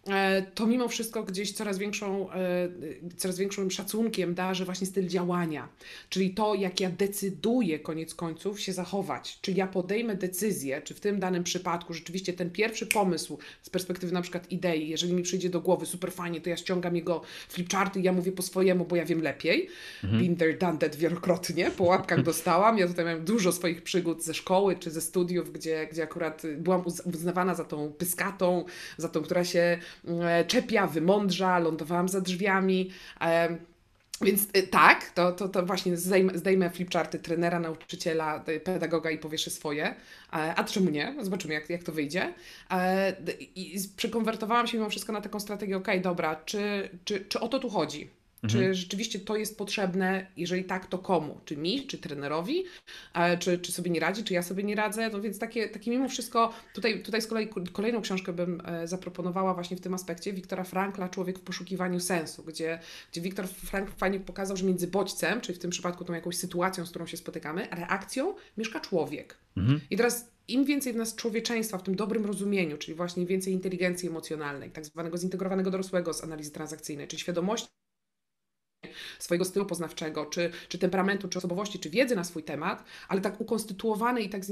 E, to mimo wszystko gdzieś coraz, większą, e, coraz większym szacunkiem darzę właśnie styl działania, czyli to, jak ja decyduję koniec końców się zachować, czy ja podejmę decyzję, czy w tym danym przypadku rzeczywiście ten pierwszy pomysł z perspektywy na przykład idei, jeżeli mi przyjdzie do głowy super fajnie, to ja ściągam jego flipcharty i ja mówię po swojemu, bo ja wiem lepiej. Mhm. Been there, done that wielokrotnie, po łapkach *laughs* dostałam. Ja tutaj miałem dużo swoich przygód ze szkoły czy ze studiów, gdzie, gdzie akurat byłam uznawana za tą pyskatą, za tą, która się czepia, wymądrza, lądowałam za drzwiami. E, więc e, tak, to, to, to właśnie zdejmę, zdejmę flipcharty trenera, nauczyciela, pedagoga i powieszę swoje. A czemu nie? Zobaczymy, jak, jak to wyjdzie. I przekonwertowałam się mimo wszystko na taką strategię, ok, dobra, czy, czy, czy o to tu chodzi? Mhm. Czy rzeczywiście to jest potrzebne? Jeżeli tak, to komu? Czy mi, czy trenerowi? Czy, czy sobie nie radzi, czy ja sobie nie radzę? No więc takie, takie mimo wszystko, tutaj, tutaj z kolei kolejną książkę bym e, zaproponowała właśnie w tym aspekcie Wiktora Frankla, Człowiek w poszukiwaniu sensu, gdzie, gdzie Wiktor Frank fajnie pokazał, że między bodźcem, czyli w tym przypadku tą jakąś sytuacją, z którą się spotykamy, reakcją mieszka człowiek. Mhm. I teraz im więcej w nas człowieczeństwa w tym dobrym rozumieniu, czyli właśnie więcej inteligencji emocjonalnej, tak zwanego zintegrowanego dorosłego z analizy transakcyjnej, czyli świadomości swojego stylu poznawczego, czy, czy temperamentu, czy osobowości, czy wiedzy na swój temat, ale tak ukonstytuowanej i tak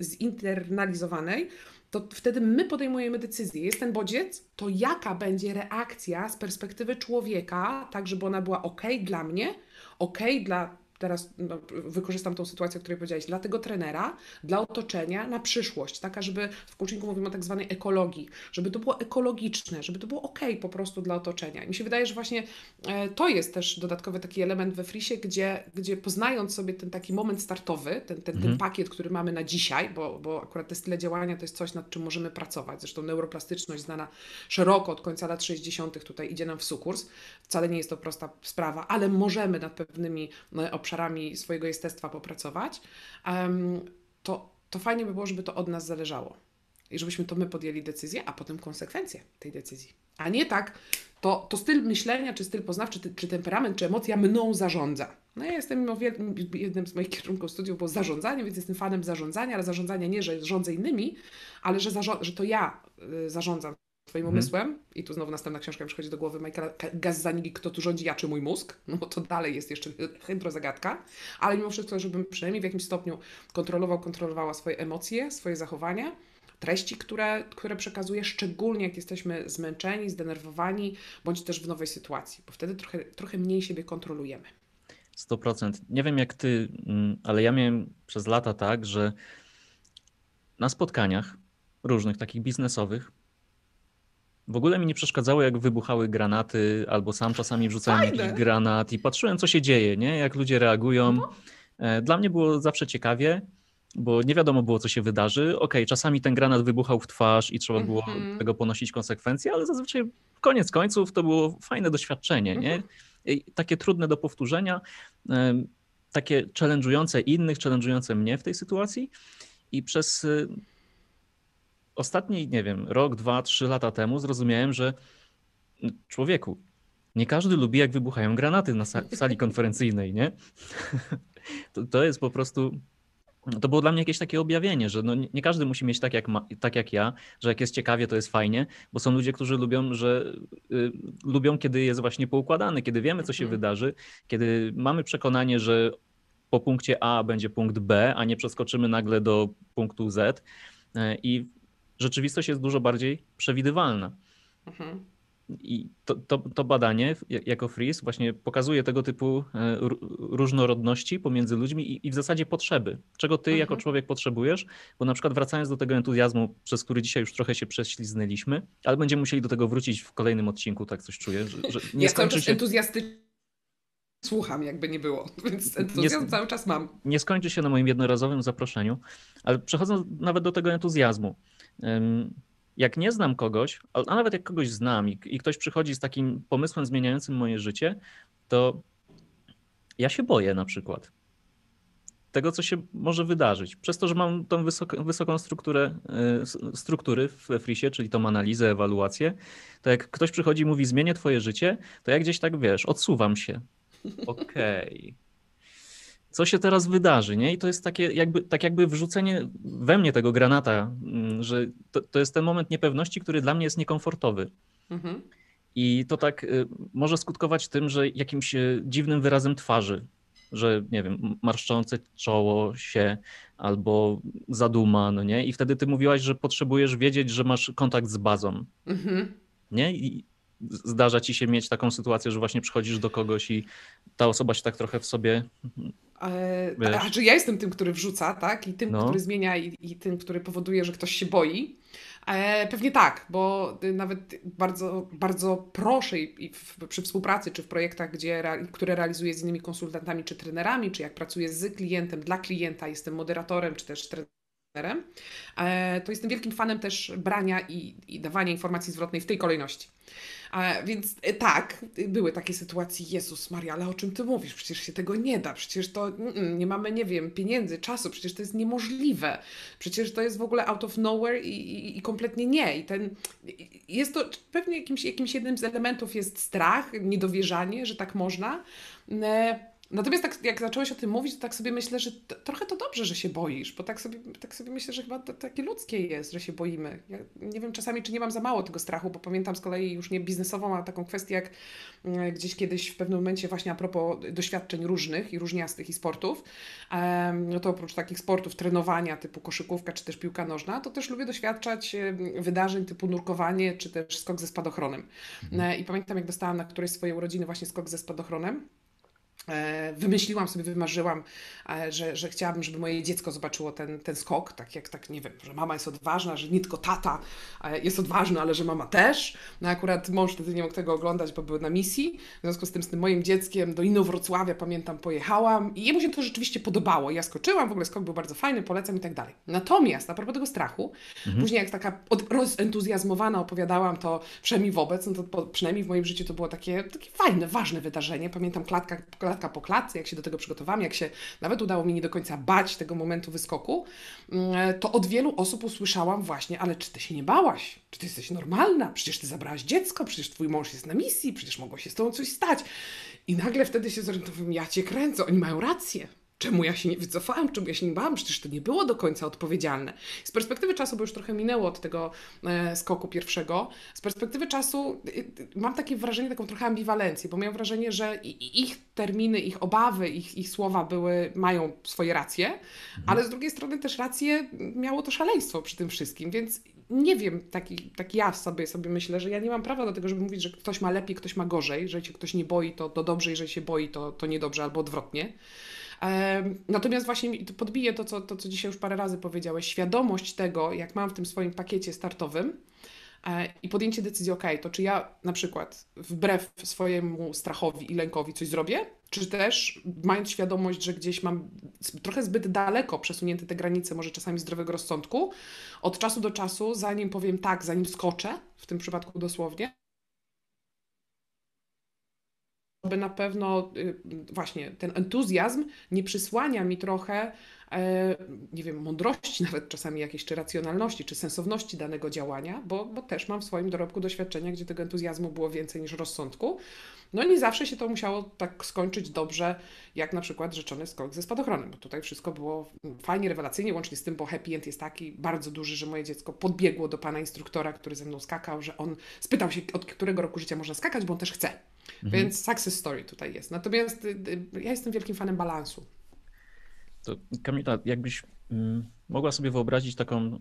zinternalizowanej, to wtedy my podejmujemy decyzję. Jest ten bodziec, to jaka będzie reakcja z perspektywy człowieka, tak żeby ona była ok dla mnie, ok dla teraz no, wykorzystam tą sytuację, o której powiedziałeś, dla tego trenera, dla otoczenia na przyszłość, taka, żeby w coachingu mówimy o tak zwanej ekologii, żeby to było ekologiczne, żeby to było ok po prostu dla otoczenia. I mi się wydaje, że właśnie e, to jest też dodatkowy taki element we Frisie, gdzie, gdzie poznając sobie ten taki moment startowy, ten, ten, mhm. ten pakiet, który mamy na dzisiaj, bo, bo akurat te style działania to jest coś, nad czym możemy pracować. Zresztą neuroplastyczność znana szeroko od końca lat 60. tutaj idzie nam w sukurs. Wcale nie jest to prosta sprawa, ale możemy nad pewnymi no, obszarami swojego jestestwa popracować. To, to fajnie by było, żeby to od nas zależało i żebyśmy to my podjęli decyzję, a potem konsekwencje tej decyzji. A nie tak, to, to styl myślenia, czy styl poznawczy, czy, czy temperament, czy emocja mną zarządza. No ja jestem mimo jednym z moich kierunków studiów było zarządzanie, więc jestem fanem zarządzania, ale zarządzania nie, że rządzę innymi, ale że, że to ja y, zarządzam swoim mhm. umysłem. I tu znowu następna książka przychodzi do głowy Michaela Gazzanigi, Kto tu rządzi, ja czy mój mózg? No bo to dalej jest jeszcze hydro zagadka. Ale mimo wszystko, żebym przynajmniej w jakimś stopniu kontrolował, kontrolowała swoje emocje, swoje zachowania, treści, które, które przekazuje, szczególnie jak jesteśmy zmęczeni, zdenerwowani, bądź też w nowej sytuacji, bo wtedy trochę, trochę mniej siebie kontrolujemy. 100%. Nie wiem jak ty, mm, ale ja miałem przez lata tak, że na spotkaniach różnych, takich biznesowych, w ogóle mi nie przeszkadzało, jak wybuchały granaty, albo sam czasami wrzucałem Fajne. jakiś granat i patrzyłem, co się dzieje, nie? jak ludzie reagują. No. E, dla mnie było zawsze ciekawie bo nie wiadomo było, co się wydarzy. Okej, okay, czasami ten granat wybuchał w twarz i trzeba było mm -hmm. tego ponosić konsekwencje, ale zazwyczaj koniec końców to było fajne doświadczenie, nie? Mm -hmm. takie trudne do powtórzenia, takie challenge'ujące innych, challenge'ujące mnie w tej sytuacji i przez y, ostatni, nie wiem, rok, dwa, trzy lata temu zrozumiałem, że człowieku, nie każdy lubi, jak wybuchają granaty na sali, w sali konferencyjnej, nie? *laughs* To, to jest po prostu no to było dla mnie jakieś takie objawienie, że no nie każdy musi mieć tak jak, ma, tak jak ja, że jak jest ciekawie, to jest fajnie, bo są ludzie, którzy lubią, że y, lubią, kiedy jest właśnie poukładany, kiedy wiemy, co się mhm. wydarzy, kiedy mamy przekonanie, że po punkcie A będzie punkt B, a nie przeskoczymy nagle do punktu Z. Y, I rzeczywistość jest dużo bardziej przewidywalna. Mhm. I to, to, to, badanie jako FRIS właśnie pokazuje tego typu e, różnorodności pomiędzy ludźmi i, i w zasadzie potrzeby. Czego ty mhm. jako człowiek potrzebujesz? Bo na przykład wracając do tego entuzjazmu, przez który dzisiaj już trochę się prześliznęliśmy, ale będziemy musieli do tego wrócić w kolejnym odcinku, tak coś czuję. Że, że nie ja skończy się... entuzjastycznie słucham, jakby nie było, *laughs* więc entuzjazm nie, cały czas mam. Nie skończy się na moim jednorazowym zaproszeniu, ale przechodząc nawet do tego entuzjazmu jak nie znam kogoś, a nawet jak kogoś znam i, i ktoś przychodzi z takim pomysłem zmieniającym moje życie, to ja się boję na przykład tego, co się może wydarzyć. Przez to, że mam tą wysoką, wysoką strukturę, e, struktury w Frisie, czyli tą analizę, ewaluację, to jak ktoś przychodzi i mówi zmienię twoje życie, to ja gdzieś tak, wiesz, odsuwam się. *laughs* Okej. Okay co się teraz wydarzy, nie? I to jest takie jakby, tak jakby wrzucenie we mnie tego granata, mm, że to, to jest ten moment niepewności, który dla mnie jest niekomfortowy. Mhm. I to tak y, może skutkować tym, że jakimś y, dziwnym wyrazem twarzy, że nie wiem, marszczące czoło się albo zaduma, no nie? I wtedy ty mówiłaś, że potrzebujesz wiedzieć, że masz kontakt z bazą. Mhm. Nie? I zdarza ci się mieć taką sytuację, że właśnie przychodzisz do kogoś i ta osoba się tak trochę w sobie E, a, czy ja jestem tym, który wrzuca, tak? I tym, no. który zmienia, i, i, tym, który powoduje, że ktoś się boi. E, pewnie tak, bo nawet bardzo, bardzo proszę i, i w, przy współpracy, czy w projektach, gdzie, które realizuję z innymi konsultantami, czy trenerami, czy jak pracuję z klientem, dla klienta, jestem moderatorem, czy też trenerem, e, to jestem wielkim fanem też brania i, i dawania informacji zwrotnej w tej kolejności. Więc e, tak, były takie sytuacje, Jezus Maria, ale o czym ty mówisz? Przecież się tego nie da, przecież to nie mamy, nie wiem, pieniędzy, czasu, przecież to jest niemożliwe, przecież to jest w ogóle out of nowhere i, i, i kompletnie nie. I ten, jest to pewnie jakimś, jakimś jednym z elementów jest strach, niedowierzanie, że tak można. Natomiast tak, jak zacząłeś o tym mówić, to tak sobie myślę, że to, trochę to dobrze, że się boisz, bo tak sobie, tak sobie myślę, że chyba to takie ludzkie jest, że się boimy. Ja nie wiem czasami, czy nie mam za mało tego strachu, bo pamiętam z kolei już nie biznesową, a taką kwestię, jak e, gdzieś kiedyś w pewnym momencie właśnie a propos doświadczeń różnych i różniastych i sportów, no to oprócz takich sportów trenowania typu koszykówka czy też piłka nożna, to też lubię doświadczać wydarzeń typu nurkowanie czy też skok ze spadochronem. Mhm. E, I pamiętam, jak dostałam na którejś swojej urodziny właśnie skok ze spadochronem, wymyśliłam sobie, wymarzyłam, e, że, że chciałabym, żeby moje dziecko zobaczyło ten, ten skok, tak jak, tak nie wiem, że mama jest odważna, że nie tylko tata e, jest odważny, ale że mama też. No akurat mąż wtedy nie mógł tego oglądać, bo był na misji. W związku z tym z tym moim dzieckiem do Inowrocławia, pamiętam, pojechałam i jemu się to rzeczywiście podobało. Ja skoczyłam, w ogóle skok był bardzo fajny, polecam i tak dalej. Natomiast a propos tego strachu, mhm. później jak taka rozentuzjazmowana opowiadałam to przynajmniej wobec, no to po, przynajmniej w moim życiu to było takie, takie fajne, ważne wydarzenie. Pamiętam klatka, klatka klatka po klatce, jak się do tego przygotowałam, jak się nawet udało mi nie do końca bać tego momentu wyskoku, mm, to od wielu osób usłyszałam właśnie, ale czy ty się nie bałaś? Czy ty jesteś normalna? Przecież ty zabrałaś dziecko, przecież twój mąż jest na misji, przecież mogło się z tobą coś stać. I nagle wtedy się zorientowałam, ja cię kręcę, oni mają rację. Czemu ja się nie wycofałam? Czemu ja się nie bałam? Przecież to nie było do końca odpowiedzialne. Z perspektywy czasu, bo już trochę minęło od tego e, skoku pierwszego, z perspektywy czasu e, mam takie wrażenie, taką trochę ambiwalencję, bo miałam wrażenie, że ich terminy, ich obawy, ich, ich słowa były, mają swoje racje, mhm. ale z drugiej strony też rację miało to szaleństwo przy tym wszystkim, więc nie wiem, taki, tak ja sobie, sobie myślę, że ja nie mam prawa do tego, żeby mówić, że ktoś ma lepiej, ktoś ma gorzej, że się ktoś nie boi, to, to dobrze, jeżeli się boi, to, to niedobrze, albo odwrotnie. Natomiast właśnie podbiję to co, to, co dzisiaj już parę razy powiedziałeś, świadomość tego, jak mam w tym swoim pakiecie startowym e, i podjęcie decyzji, ok, to czy ja na przykład wbrew swojemu strachowi i lękowi coś zrobię, czy też mając świadomość, że gdzieś mam trochę zbyt daleko przesunięte te granice, może czasami zdrowego rozsądku, od czasu do czasu, zanim powiem tak, zanim skoczę, w tym przypadku dosłownie, by na pewno y, właśnie ten entuzjazm nie przysłania mi trochę, e, nie wiem, mądrości nawet czasami jakiejś, czy racjonalności, czy sensowności danego działania, bo, bo też mam w swoim dorobku doświadczenia, gdzie tego entuzjazmu było więcej niż rozsądku. No nie zawsze się to musiało tak skończyć dobrze, jak na przykład rzeczony skok ze spadochronem, bo tutaj wszystko było fajnie, rewelacyjnie, łącznie z tym, bo happy end jest taki bardzo duży, że moje dziecko podbiegło do pana instruktora, który ze mną skakał, że on spytał się, od którego roku życia można skakać, bo on też chce. Mhm. Więc success story tutaj jest. Natomiast y, y, ja jestem wielkim fanem balansu. To Kamila, jakbyś mm, mogła sobie wyobrazić taką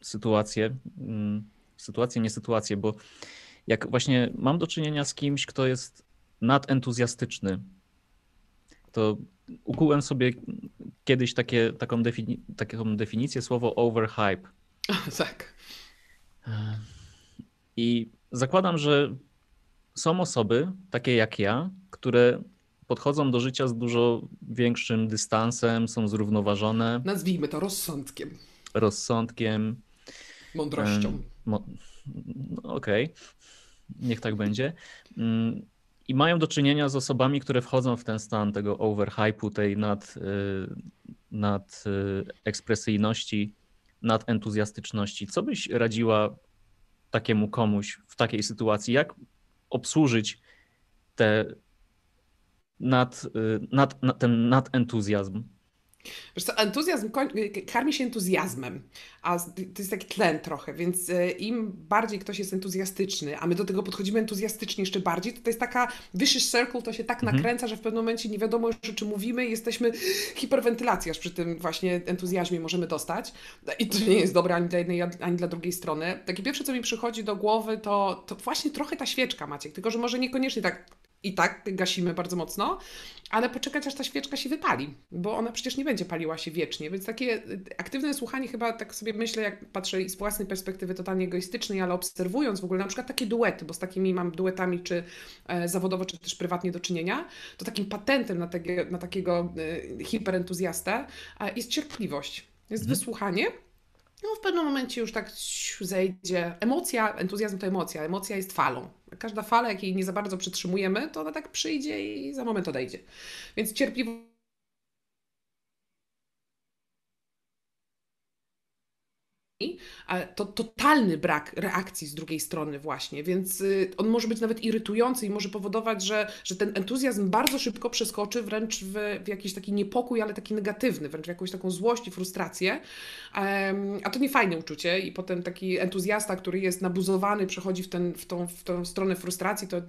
sytuację, mm, sytuację, nie sytuację, bo jak właśnie mam do czynienia z kimś, kto jest nadentuzjastyczny, to ukułem sobie kiedyś takie, taką, defini taką definicję, słowo overhype. *laughs* tak. I zakładam, że są osoby, takie jak ja, które podchodzą do życia z dużo większym dystansem, są zrównoważone. Nazwijmy to rozsądkiem. Rozsądkiem. Mądrością. Mo no, Okej, okay. niech tak będzie. Mm, I mają do czynienia z osobami, które wchodzą w ten stan tego overhype'u, tej nad, y, nad y, ekspresyjności, nad entuzjastyczności. Co byś radziła takiemu komuś w takiej sytuacji? Jak obsłużyć te nad, y, nad, ten nadentuzjazm. Wiesz co, entuzjazm karmi się entuzjazmem, a to jest taki tlen trochę, więc y, im bardziej ktoś jest entuzjastyczny, a my do tego podchodzimy entuzjastycznie jeszcze bardziej, to to jest taka vicious circle, to się tak mhm. nakręca, że w pewnym momencie nie wiadomo już o czym mówimy i jesteśmy *gasps* hiperwentylacja, przy tym właśnie entuzjazmie możemy dostać i to nie jest dobre ani dla jednej, ani dla drugiej strony. Takie pierwsze, co mi przychodzi do głowy, to, to właśnie trochę ta świeczka, Maciek, tylko że może niekoniecznie tak i tak gasimy bardzo mocno, ale poczekać aż ta świeczka się wypali, bo ona przecież nie będzie paliła się wiecznie, więc takie y, aktywne słuchanie chyba tak sobie myślę, jak patrzę z własnej perspektywy totalnie egoistycznej, ale obserwując w ogóle na przykład takie duety, bo z takimi mam duetami czy e, zawodowo, czy też prywatnie do czynienia, to takim patentem na, tego, na takiego e, hiperentuzjastę e, jest cierpliwość, jest mhm. wysłuchanie, no w pewnym momencie już tak zejdzie. Emocja, entuzjazm to emocja, emocja jest falą. Każda fala, jakiej nie za bardzo przytrzymujemy, to ona tak przyjdzie i za moment odejdzie. Więc cierpliwość to totalny brak reakcji z drugiej strony właśnie, więc y, on może być nawet irytujący i może powodować, że, że ten entuzjazm bardzo szybko przeskoczy wręcz w, w jakiś taki niepokój, ale taki negatywny, wręcz w jakąś taką złość i frustrację, a to nie fajne uczucie i potem taki entuzjasta, który jest nabuzowany, przechodzi w, ten, w, tą, w tą stronę frustracji, to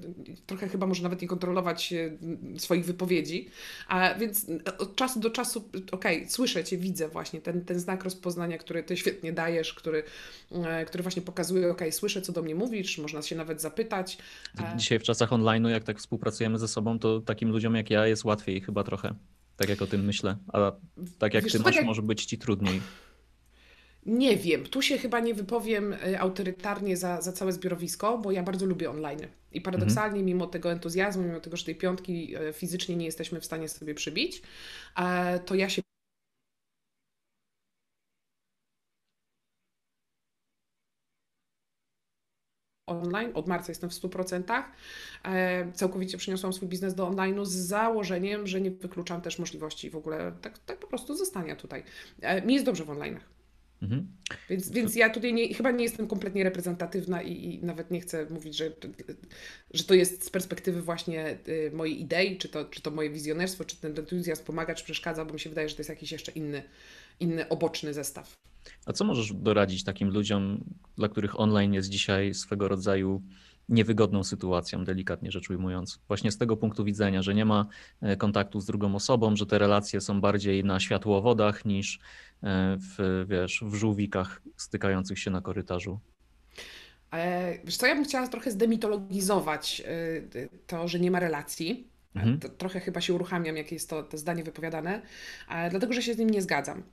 trochę chyba może nawet nie kontrolować y, swoich wypowiedzi, a więc od czasu do czasu, okej, okay, słyszę Cię, widzę właśnie ten, ten znak rozpoznania, który Ty świetnie dajesz, który e, który właśnie pokazuje, ok, słyszę, co do mnie mówisz, można się nawet zapytać. E, Dzisiaj w czasach online, jak tak współpracujemy ze sobą, to takim ludziom jak ja jest łatwiej chyba trochę. Tak jak o tym myślę. A tak jak Wiesz, ty masz, tak jak... może być ci trudniej. Nie wiem, tu się chyba nie wypowiem e, autorytarnie za, za całe zbiorowisko, bo ja bardzo lubię online. I paradoksalnie, mhm. mimo tego entuzjazmu, mimo tego, że tej piątki fizycznie nie jesteśmy w stanie sobie przybić, to ja się online. Od marca jestem w 100%. Całkowicie przeniosłam swój biznes do online'u z założeniem, że nie wykluczam też możliwości w ogóle tak, tak po prostu zostania tutaj. Mi jest dobrze w online'ach. Mhm. Więc, więc ja tutaj nie, chyba nie jestem kompletnie reprezentatywna i, i, nawet nie chcę mówić, że, że to jest z perspektywy właśnie y, mojej idei, czy to, czy to moje wizjonerstwo, czy ten entuzjazm pomaga, czy przeszkadza, bo mi się wydaje, że to jest jakiś jeszcze inny, inny oboczny zestaw. A co możesz doradzić takim ludziom, dla których online jest dzisiaj swego rodzaju niewygodną sytuacją, delikatnie rzecz ujmując. Właśnie z tego punktu widzenia, że nie ma e, kontaktu z drugą osobą, że te relacje są bardziej na światłowodach niż e, w, wiesz, w żółwikach stykających się na korytarzu. E, wiesz co, ja bym chciała trochę zdemitologizować to, że nie ma relacji. Mhm. Trochę chyba się uruchamiam, jak jest to, to zdanie wypowiadane, dlatego że się z nim nie zgadzam.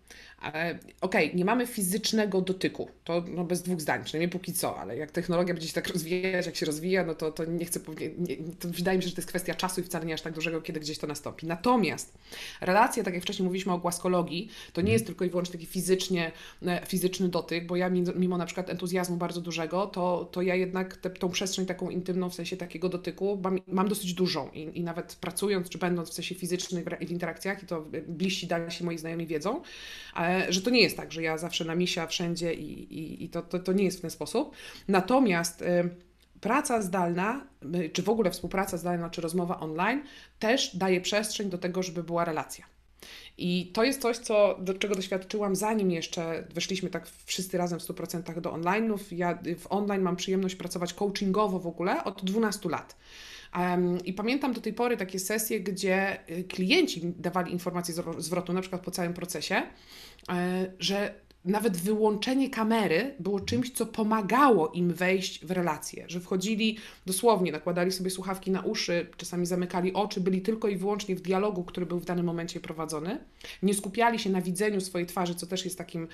Okej, okay, nie mamy fizycznego dotyku, to no bez dwóch zdań, przynajmniej póki co, ale jak technologia będzie się tak rozwijać, jak się rozwija, no to, to nie chcę powiedzieć, to wydaje mi się, że to jest kwestia czasu i wcale nie aż tak dużego, kiedy gdzieś to nastąpi. Natomiast relacje, tak jak wcześniej mówiliśmy o głaskologii, to nie mhm. jest tylko i wyłącznie taki fizycznie, e, fizyczny dotyk, bo ja mimo na przykład entuzjazmu bardzo dużego, to, to ja jednak tę tą przestrzeń taką intymną, w sensie takiego dotyku, mam, mam dosyć dużą I, i nawet pracując, czy będąc w sensie fizycznym w interakcjach, i to bliżsi dalsi moi znajomi wiedzą, że to nie jest tak, że ja zawsze na misia wszędzie i, i, i to, to, to nie jest w ten sposób. Natomiast y, praca zdalna, y, czy w ogóle współpraca zdalna, czy rozmowa online też daje przestrzeń do tego, żeby była relacja. I to jest coś, co, do czego doświadczyłam, zanim jeszcze weszliśmy tak wszyscy razem w 100% do online'ów. Ja w online mam przyjemność pracować coachingowo w ogóle od 12 lat. I pamiętam do tej pory takie sesje, gdzie y, klienci dawali informacje zwrotu, na przykład po całym procesie, e, że nawet wyłączenie kamery było czymś, co pomagało im wejść w relacje, że wchodzili dosłownie, nakładali sobie słuchawki na uszy, czasami zamykali oczy, byli tylko i wyłącznie w dialogu, który był w danym momencie prowadzony, nie skupiali się na widzeniu swojej twarzy, co też jest takim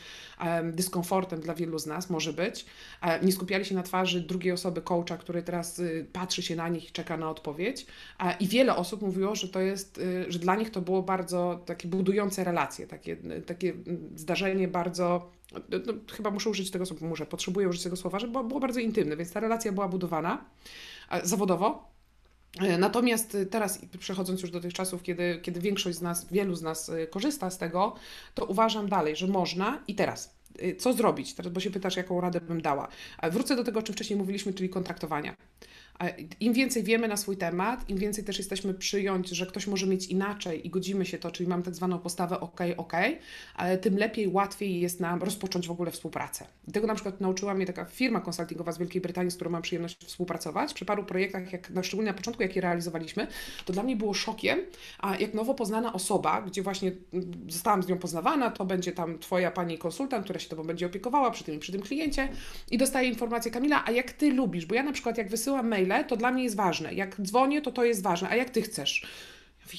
um, dyskomfortem dla wielu z nas, może być, e, nie skupiali się na twarzy drugiej osoby coacha, który teraz y, patrzy się na nich i czeka na odpowiedź. E, i wiele osób mówiło, że to jest, y, że dla nich to było bardzo takie budujące relacje, takie, takie mm, zdarzenie bardzo no, no, chyba muszę użyć tego słowa, potrzebuję użyć tego słowa, że było, było bardzo intymne, więc ta relacja była budowana zawodowo. E, natomiast teraz, przechodząc już do tych czasów, kiedy, kiedy większość z nas, wielu z nas e, korzysta z tego, to uważam dalej, że można i teraz. E, co zrobić? Teraz, bo się pytasz, jaką radę bym dała. Wrócę do tego, o czym wcześniej mówiliśmy, czyli kontraktowania. Im więcej wiemy na swój temat, im więcej też jesteśmy przyjąć, że ktoś może mieć inaczej i godzimy się to, czyli mamy tak zwaną postawę OK, OK, ale tym lepiej, łatwiej jest nam rozpocząć w ogóle współpracę. Tego na przykład nauczyła mnie taka firma konsultingowa z Wielkiej Brytanii, z którą mam przyjemność współpracować. Przy paru projektach, jak na, szczególnie na początku, jakie realizowaliśmy, to dla mnie było szokiem, a jak nowo poznana osoba, gdzie właśnie zostałam z nią poznawana, to będzie tam Twoja pani konsultant, która się Tobą będzie opiekowała przy tym, przy tym kliencie i dostaje informację, Kamila, a jak Ty lubisz? Bo ja na przykład jak wysyłam mail maile, to dla mnie jest ważne. Jak dzwonię, to to jest ważne. A jak ty chcesz?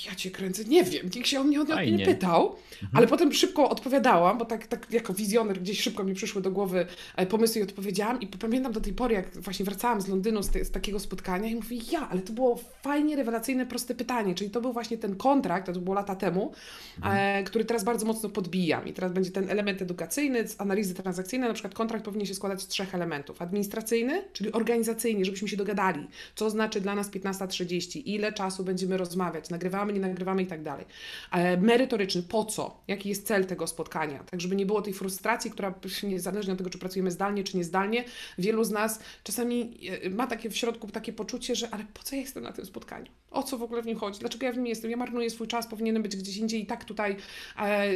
Ja cię kręcę, nie wiem, nikt się o mnie, o nie pytał, mhm. ale potem szybko odpowiadałam, bo tak, tak jako wizjoner gdzieś szybko mi przyszły do głowy e, pomysły i odpowiedziałam i pamiętam do tej pory, jak właśnie wracałam z Londynu z, te, z takiego spotkania i mówię, ja, ale to było fajnie rewelacyjne, proste pytanie, czyli to był właśnie ten kontrakt, to było lata temu, mhm. e, który teraz bardzo mocno podbijam i teraz będzie ten element edukacyjny, z analizy transakcyjnej, na przykład kontrakt powinien się składać z trzech elementów. Administracyjny, czyli organizacyjny, żebyśmy się dogadali, co znaczy dla nas 15.30, ile czasu będziemy rozmawiać, nagrywamy nagrywamy, nie nagrywamy i tak dalej. Merytoryczny, po co? Jaki jest cel tego spotkania? Tak, żeby nie było tej frustracji, która niezależnie od tego, czy pracujemy zdalnie, czy niezdalnie, wielu z nas czasami e, ma takie w środku takie poczucie, że ale po co ja jestem na tym spotkaniu? O co w ogóle w nim chodzi, dlaczego ja w nim jestem, ja marnuję swój czas, powinienem być gdzieś indziej i tak tutaj e,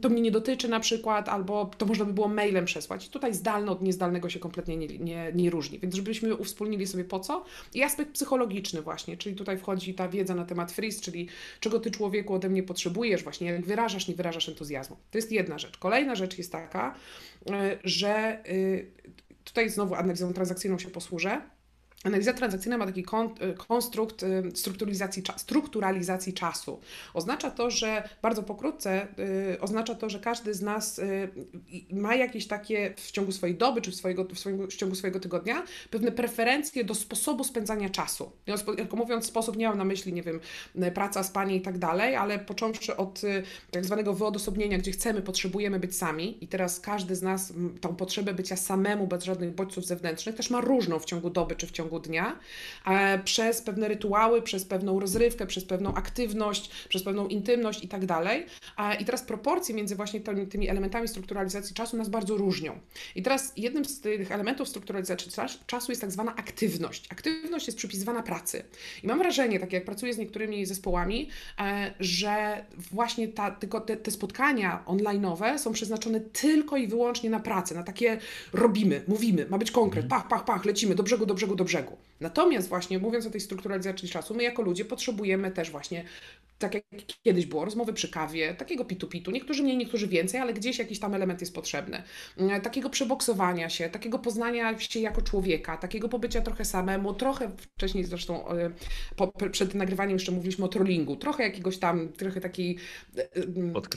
to mnie nie dotyczy na przykład, albo to można by było mailem przesłać. Tutaj zdalne od niezdalnego się kompletnie nie, nie, nie różni, więc żebyśmy uwspólnili sobie po co. I aspekt psychologiczny właśnie, czyli tutaj wchodzi ta wiedza na temat freeze, czyli czego ty człowieku ode mnie potrzebujesz, właśnie jak wyrażasz, nie wyrażasz entuzjazmu. To jest jedna rzecz. Kolejna rzecz jest taka, e, że y, tutaj znowu analizą transakcyjną się posłużę, Analiza transakcyjna ma taki y, konstrukt y, strukturalizacji, strukturalizacji czasu. Oznacza to, że bardzo pokrótce, y, oznacza to, że każdy z nas ma jakieś takie w ciągu swojej doby, czy w, swojego, w, w ciągu swojego tygodnia, pewne preferencje do sposobu spędzania czasu. Jako mówiąc sposób, nie mam na myśli, nie wiem, praca, spanie i tak dalej, ale począwszy od tak zwanego wyodosobnienia, gdzie chcemy, potrzebujemy być sami i teraz każdy z nas tą potrzebę bycia samemu, bez żadnych bodźców zewnętrznych, też ma różną w ciągu doby, czy w ciągu ciągu dnia, e, przez pewne rytuały, przez pewną rozrywkę, przez pewną aktywność, przez pewną intymność i tak dalej. I teraz proporcje między właśnie tymi elementami strukturalizacji czasu nas bardzo różnią. I teraz jednym z tych elementów strukturalizacji czasu jest tak zwana aktywność. Aktywność jest przypisywana pracy. I mam wrażenie, tak jak pracuję z niektórymi zespołami, e, że właśnie ta, tylko te, te spotkania online'owe są przeznaczone tylko i wyłącznie na pracę, na takie robimy, mówimy, ma być konkret, mhm. pach, pach, pach, lecimy do brzegu, do brzegu, do brzegu Natomiast właśnie mówiąc o tej strukturalizacji czasu, my jako ludzie potrzebujemy też właśnie tak jak kiedyś było, rozmowy przy kawie, takiego pitu-pitu, niektórzy mniej, niektórzy więcej, ale gdzieś jakiś tam element jest potrzebny. Mm, takiego przeboksowania się, takiego poznania się jako człowieka, takiego pobycia trochę samemu, trochę wcześniej zresztą e, po, przed nagrywaniem jeszcze mówiliśmy o trollingu, trochę jakiegoś tam, trochę takiej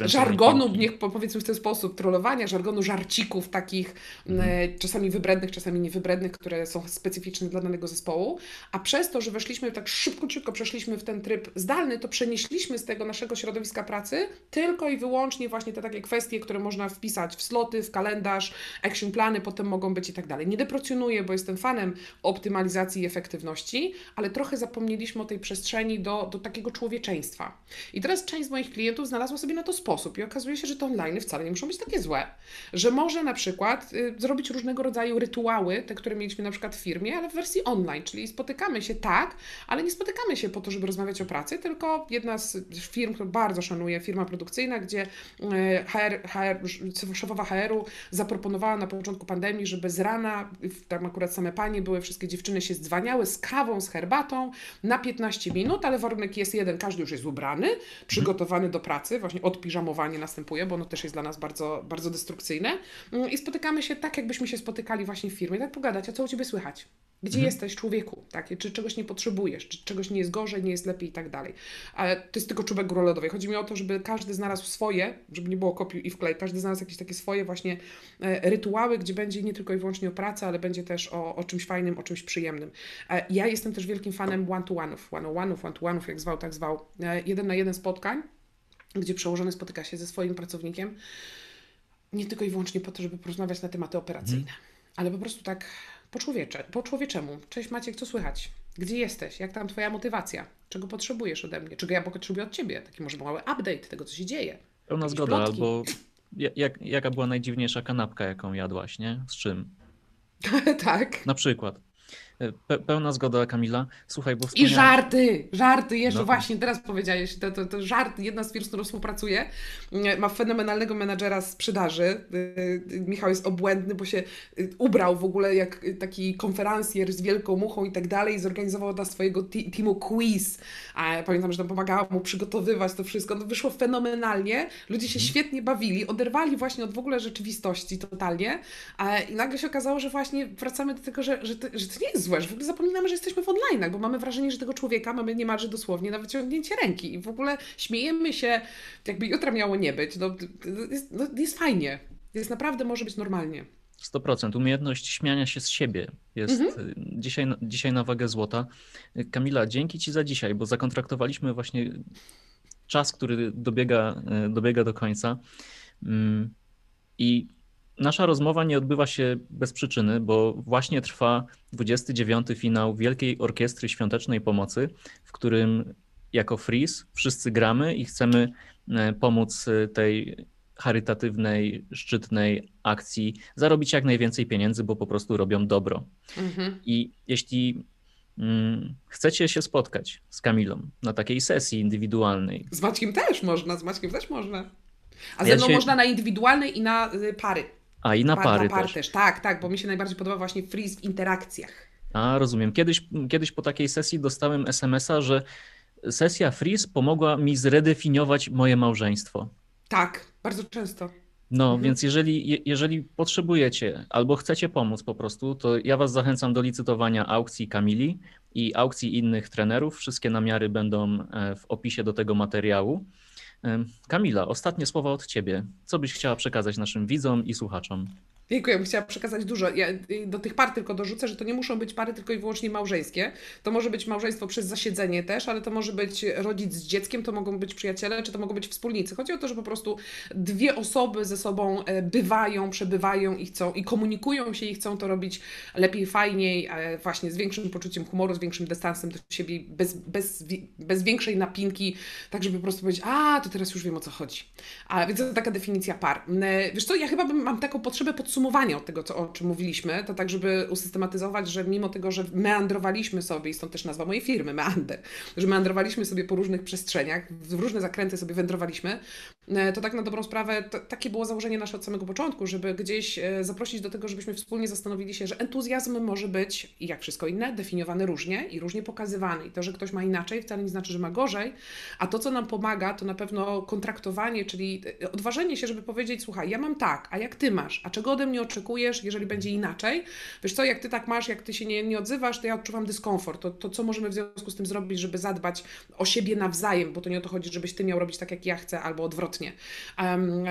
żargonu, niech powiedzmy w ten sposób, trollowania, żargonu żarcików takich mhm. E, czasami wybrednych, czasami niewybrednych, które są specyficzne dla danego zespołu, a przez to, że weszliśmy tak szybko, szybko przeszliśmy w ten tryb zdalny, to przenieśliśmy wyszliśmy z tego naszego środowiska pracy tylko i wyłącznie właśnie te takie kwestie, które można wpisać w sloty, w kalendarz, action plany potem mogą być i tak dalej. Nie deprecjonuję, bo jestem fanem optymalizacji i efektywności, ale trochę zapomnieliśmy o tej przestrzeni do, do takiego człowieczeństwa. I teraz część z moich klientów znalazła sobie na to sposób i okazuje się, że te online wcale nie muszą być takie złe. Że może na przykład y, zrobić różnego rodzaju rytuały, te, które mieliśmy na przykład w firmie, ale w wersji online, czyli spotykamy się tak, ale nie spotykamy się po to, żeby rozmawiać o pracy, tylko jedna z z firm, którą bardzo szanuję, firma produkcyjna, gdzie e, HR, HR, szefowa HR-u zaproponowała na początku pandemii, żeby z rana, tam akurat same panie były, wszystkie dziewczyny się zdzwaniały z kawą, z herbatą na 15 minut, ale warunek jest jeden, każdy już jest ubrany, przygotowany do pracy, właśnie odpiżamowanie następuje, bo ono też jest dla nas bardzo, bardzo destrukcyjne mm, i spotykamy się tak, jakbyśmy się spotykali właśnie w firmie, tak pogadać, a co u Ciebie słychać? Gdzie mhm. jesteś człowieku? Tak? Czy czegoś nie potrzebujesz? Czy czegoś nie jest gorzej, nie jest lepiej i tak dalej. Ale to jest tylko czubek góry lodowej. Chodzi mi o to, żeby każdy znalazł swoje, żeby nie było kopiuj i wklej, każdy znalazł jakieś takie swoje właśnie e, rytuały, gdzie będzie nie tylko i wyłącznie o pracy, ale będzie też o, o czymś fajnym, o czymś przyjemnym. E, ja jestem też wielkim fanem one-to-one'ów, one-on-one'ów, one-to-one'ów, jak zwał, tak zwał. E, jeden na jeden spotkań, gdzie przełożony spotyka się ze swoim pracownikiem, nie tylko i wyłącznie po to, żeby porozmawiać na tematy operacyjne, mhm. ale po prostu tak po, człowiecze, po człowieczemu. Cześć Maciek, co słychać? Gdzie jesteś? Jak tam Twoja motywacja? Czego potrzebujesz ode mnie? Czego ja potrzebuję od Ciebie? Taki może mały update tego, co się dzieje. Pełna zgoda, plotki. albo jak, jaka była najdziwniejsza kanapka, jaką jadłaś, nie? Z czym? *laughs* tak. Na przykład. Pe pełna zgoda Kamila. Słuchaj, bo. I żarty, żarty, jeszcze no. właśnie teraz powiedziałeś, to, to, to żart, jedna z firm, z którą współpracuję, mm, ma fenomenalnego menadżera sprzedaży. Y, y, Michał jest obłędny, bo się y, ubrał w ogóle jak taki konferencjer z wielką muchą i tak dalej i zorganizował dla swojego teamu quiz. A pamiętam, że tam pomagała mu przygotowywać to wszystko. To wyszło fenomenalnie. Ludzie się hmm. świetnie bawili, oderwali właśnie od w ogóle rzeczywistości totalnie. I nagle się okazało, że właśnie wracamy do tego, że, że, to, że to nie jest złe, że w ogóle zapominamy, że jesteśmy w online, bo mamy wrażenie, że tego człowieka mamy niemalże dosłownie na wyciągnięcie ręki i w ogóle śmiejemy się, jakby jutra miało nie być. No, jest, no, jest fajnie. Jest naprawdę, może być normalnie. 100%. Umiejętność śmiania się z siebie jest mhm. dzisiaj, dzisiaj na wagę złota. Kamila, dzięki Ci za dzisiaj, bo zakontraktowaliśmy właśnie czas, który dobiega, dobiega do końca. Mm, I Nasza rozmowa nie odbywa się bez przyczyny, bo właśnie trwa 29. finał Wielkiej Orkiestry Świątecznej Pomocy, w którym jako Freeze wszyscy gramy i chcemy e, pomóc e, tej charytatywnej, szczytnej akcji zarobić jak najwięcej pieniędzy, bo po prostu robią dobro. Mhm. I jeśli mm, chcecie się spotkać z Kamilą na takiej sesji indywidualnej. Z Maćkiem też można, z Maćkiem też można. A Ja ze mną można na indywidualnej i na y, pary. A i na Par- pary par też. Tak, tak, bo mi się najbardziej podoba właśnie freeze w interakcjach. A, rozumiem. Kiedyś, kiedyś po takiej sesji dostałem SMS-a, że sesja Freeze pomogła mi zredefiniować moje małżeństwo. Tak, bardzo często. No, Mhm. więc jeżeli, je- jeżeli potrzebujecie albo chcecie pomóc po prostu, to ja Was zachęcam do licytowania aukcji Kamili i aukcji innych trenerów. Wszystkie namiary będą e, w opisie do tego materiału. Kamila, ostatnie słowa od Ciebie. Co byś chciała przekazać naszym widzom i słuchaczom? Jejku, ja bym chciała przekazać dużo. Ja y, do tych par tylko dorzucę, że to nie muszą być pary tylko i wyłącznie małżeńskie. To może być małżeństwo przez zasiedzenie też, ale to może być rodzic z dzieckiem, to mogą być przyjaciele, czy to mogą być wspólnicy. Chodzi o to, że po prostu dwie osoby ze sobą e, bywają, przebywają i chcą, i komunikują się i chcą to robić lepiej, fajniej, e, właśnie z większym poczuciem humoru, z większym dystansem do siebie, bez, bez, bez większej napinki, tak żeby po prostu powiedzieć, a, to teraz już wiem o co chodzi. A więc to taka definicja par. E, Wiesz co, ja chyba bym, mam taką potrzebę podsumowania od tego, co, o czym mówiliśmy, to tak, żeby usystematyzować, że mimo tego, że meandrowaliśmy sobie, i stąd też nazwa mojej firmy, Meander, że meandrowaliśmy sobie po różnych przestrzeniach, w różne zakręty sobie wędrowaliśmy, e, to tak na dobrą sprawę, to, takie było założenie nasze od samego początku, żeby gdzieś e, zaprosić do tego, żebyśmy wspólnie zastanowili się, że entuzjazm może być, jak wszystko inne, definiowany różnie i różnie pokazywany. I to, że ktoś ma inaczej, wcale nie znaczy, że ma gorzej, a to, co nam pomaga, to na pewno kontraktowanie, czyli e, odważenie się, żeby powiedzieć, słuchaj, ja mam tak, a jak ty masz, a czego ode mnie oczekujesz, jeżeli będzie inaczej? Wiesz co, jak ty tak masz, jak ty się nie, nie odzywasz, to ja odczuwam dyskomfort. To, to co możemy w związku z tym zrobić, żeby zadbać o siebie nawzajem, bo to nie o to chodzi, żebyś ty miał robić tak, jak ja chcę, albo odwrotnie. Um,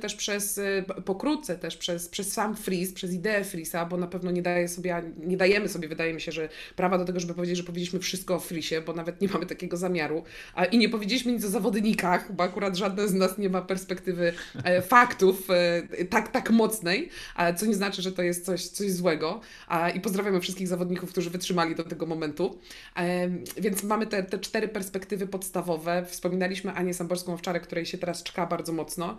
też przez, p- pokrótce też przez, przez sam freeze, przez ideę freeza, bo na pewno nie daje sobie, nie dajemy sobie, wydaje mi się, że prawa do tego, żeby powiedzieć, że powiedzieliśmy wszystko o freezie, bo nawet nie mamy takiego zamiaru. I nie powiedzieliśmy nic o zawodnikach, bo akurat żadne z nas nie ma perspektywy e, faktów e, tak, tak mocnej, co nie znaczy, że to jest coś, coś złego. I pozdrawiamy wszystkich zawodników, którzy wytrzymali do tego momentu. Więc mamy te, te cztery perspektywy podstawowe. Wspominaliśmy Anię Samborską-Owczarek, której się teraz czka bardzo mocno.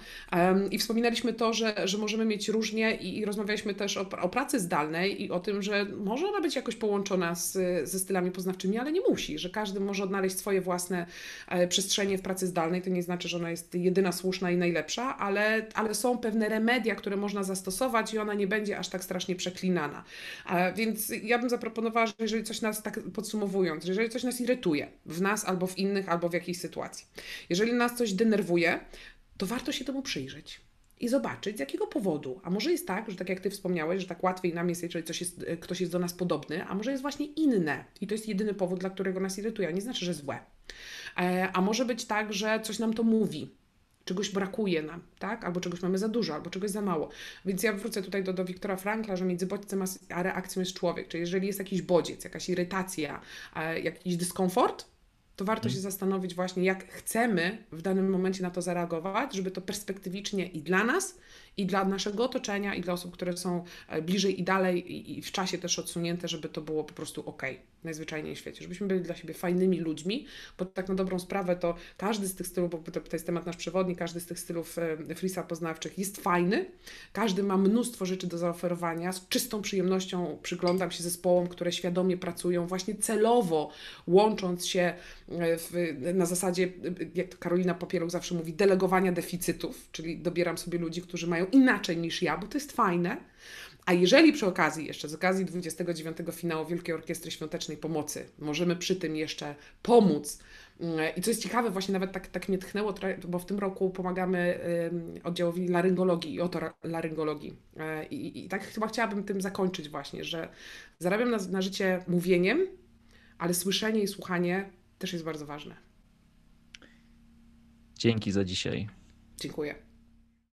I wspominaliśmy to, że, że możemy mieć różnie i, i rozmawialiśmy też o, o pracy zdalnej i o tym, że może ona być jakoś połączona z, ze stylami poznawczymi, ale nie musi, że każdy może odnaleźć swoje własne e, przestrzenie w pracy zdalnej. To nie znaczy, że ona jest jedyna słuszna i najlepsza, ale, ale są pewne remedia, które można zastosować i ona nie będzie aż tak strasznie przeklinana. A Więc ja bym zaproponowała, że jeżeli coś nas, tak podsumowując, że jeżeli coś nas irytuje w nas albo w innych, albo w jakiejś sytuacji, jeżeli nas coś denerwuje, to warto się temu przyjrzeć. I zobaczyć, z jakiego powodu. A może jest tak, że tak jak Ty wspomniałeś, że tak łatwiej nam jest, jeżeli coś jest, e, ktoś jest do nas podobny, a może jest właśnie inne. I to jest jedyny powód, dla którego nas irytuje, a nie znaczy, że złe. E, A może być tak, że coś nam to mówi, czegoś brakuje nam, tak? Albo czegoś mamy za dużo, albo czegoś za mało. Więc ja wrócę tutaj do, do Wiktora Frankla, że między bodźcem a, reakcją jest człowiek. Czyli jeżeli jest jakiś bodziec, jakaś irytacja, jakiś dyskomfort, to warto się zastanowić właśnie, jak chcemy w danym momencie na to zareagować, żeby to perspektywicznie i dla nas, i dla naszego otoczenia, i dla osób, które są e, bliżej i dalej, i, w czasie też odsunięte, żeby to było po prostu ok, najzwyczajniej w świecie, żebyśmy byli dla siebie fajnymi ludźmi, bo tak na dobrą sprawę to każdy z tych stylów, bo to, to jest temat nasz przewodni, każdy z tych stylów e, freesa poznawczych jest fajny, każdy ma mnóstwo rzeczy do zaoferowania, z czystą przyjemnością przyglądam się zespołom, które świadomie pracują, właśnie celowo łącząc się e, w, na zasadzie, jak to Karolina Papieruch zawsze mówi, delegowania deficytów, czyli dobieram sobie ludzi, którzy mają inaczej niż ja, bo to jest fajne. A jeżeli przy okazji, jeszcze z okazji 29 finału Wielkiej Orkiestry Świątecznej Pomocy, możemy przy tym jeszcze pomóc, mm, i co jest ciekawe, właśnie nawet tak, tak mnie tchnęło, bo w tym roku pomagamy oddziałowi laryngologii i otoryngologii. E, I, I tak chyba chciałabym tym zakończyć właśnie, że zarabiam na, na życie mówieniem, ale słyszenie i słuchanie też jest bardzo ważne. Dzięki za dzisiaj. Dziękuję.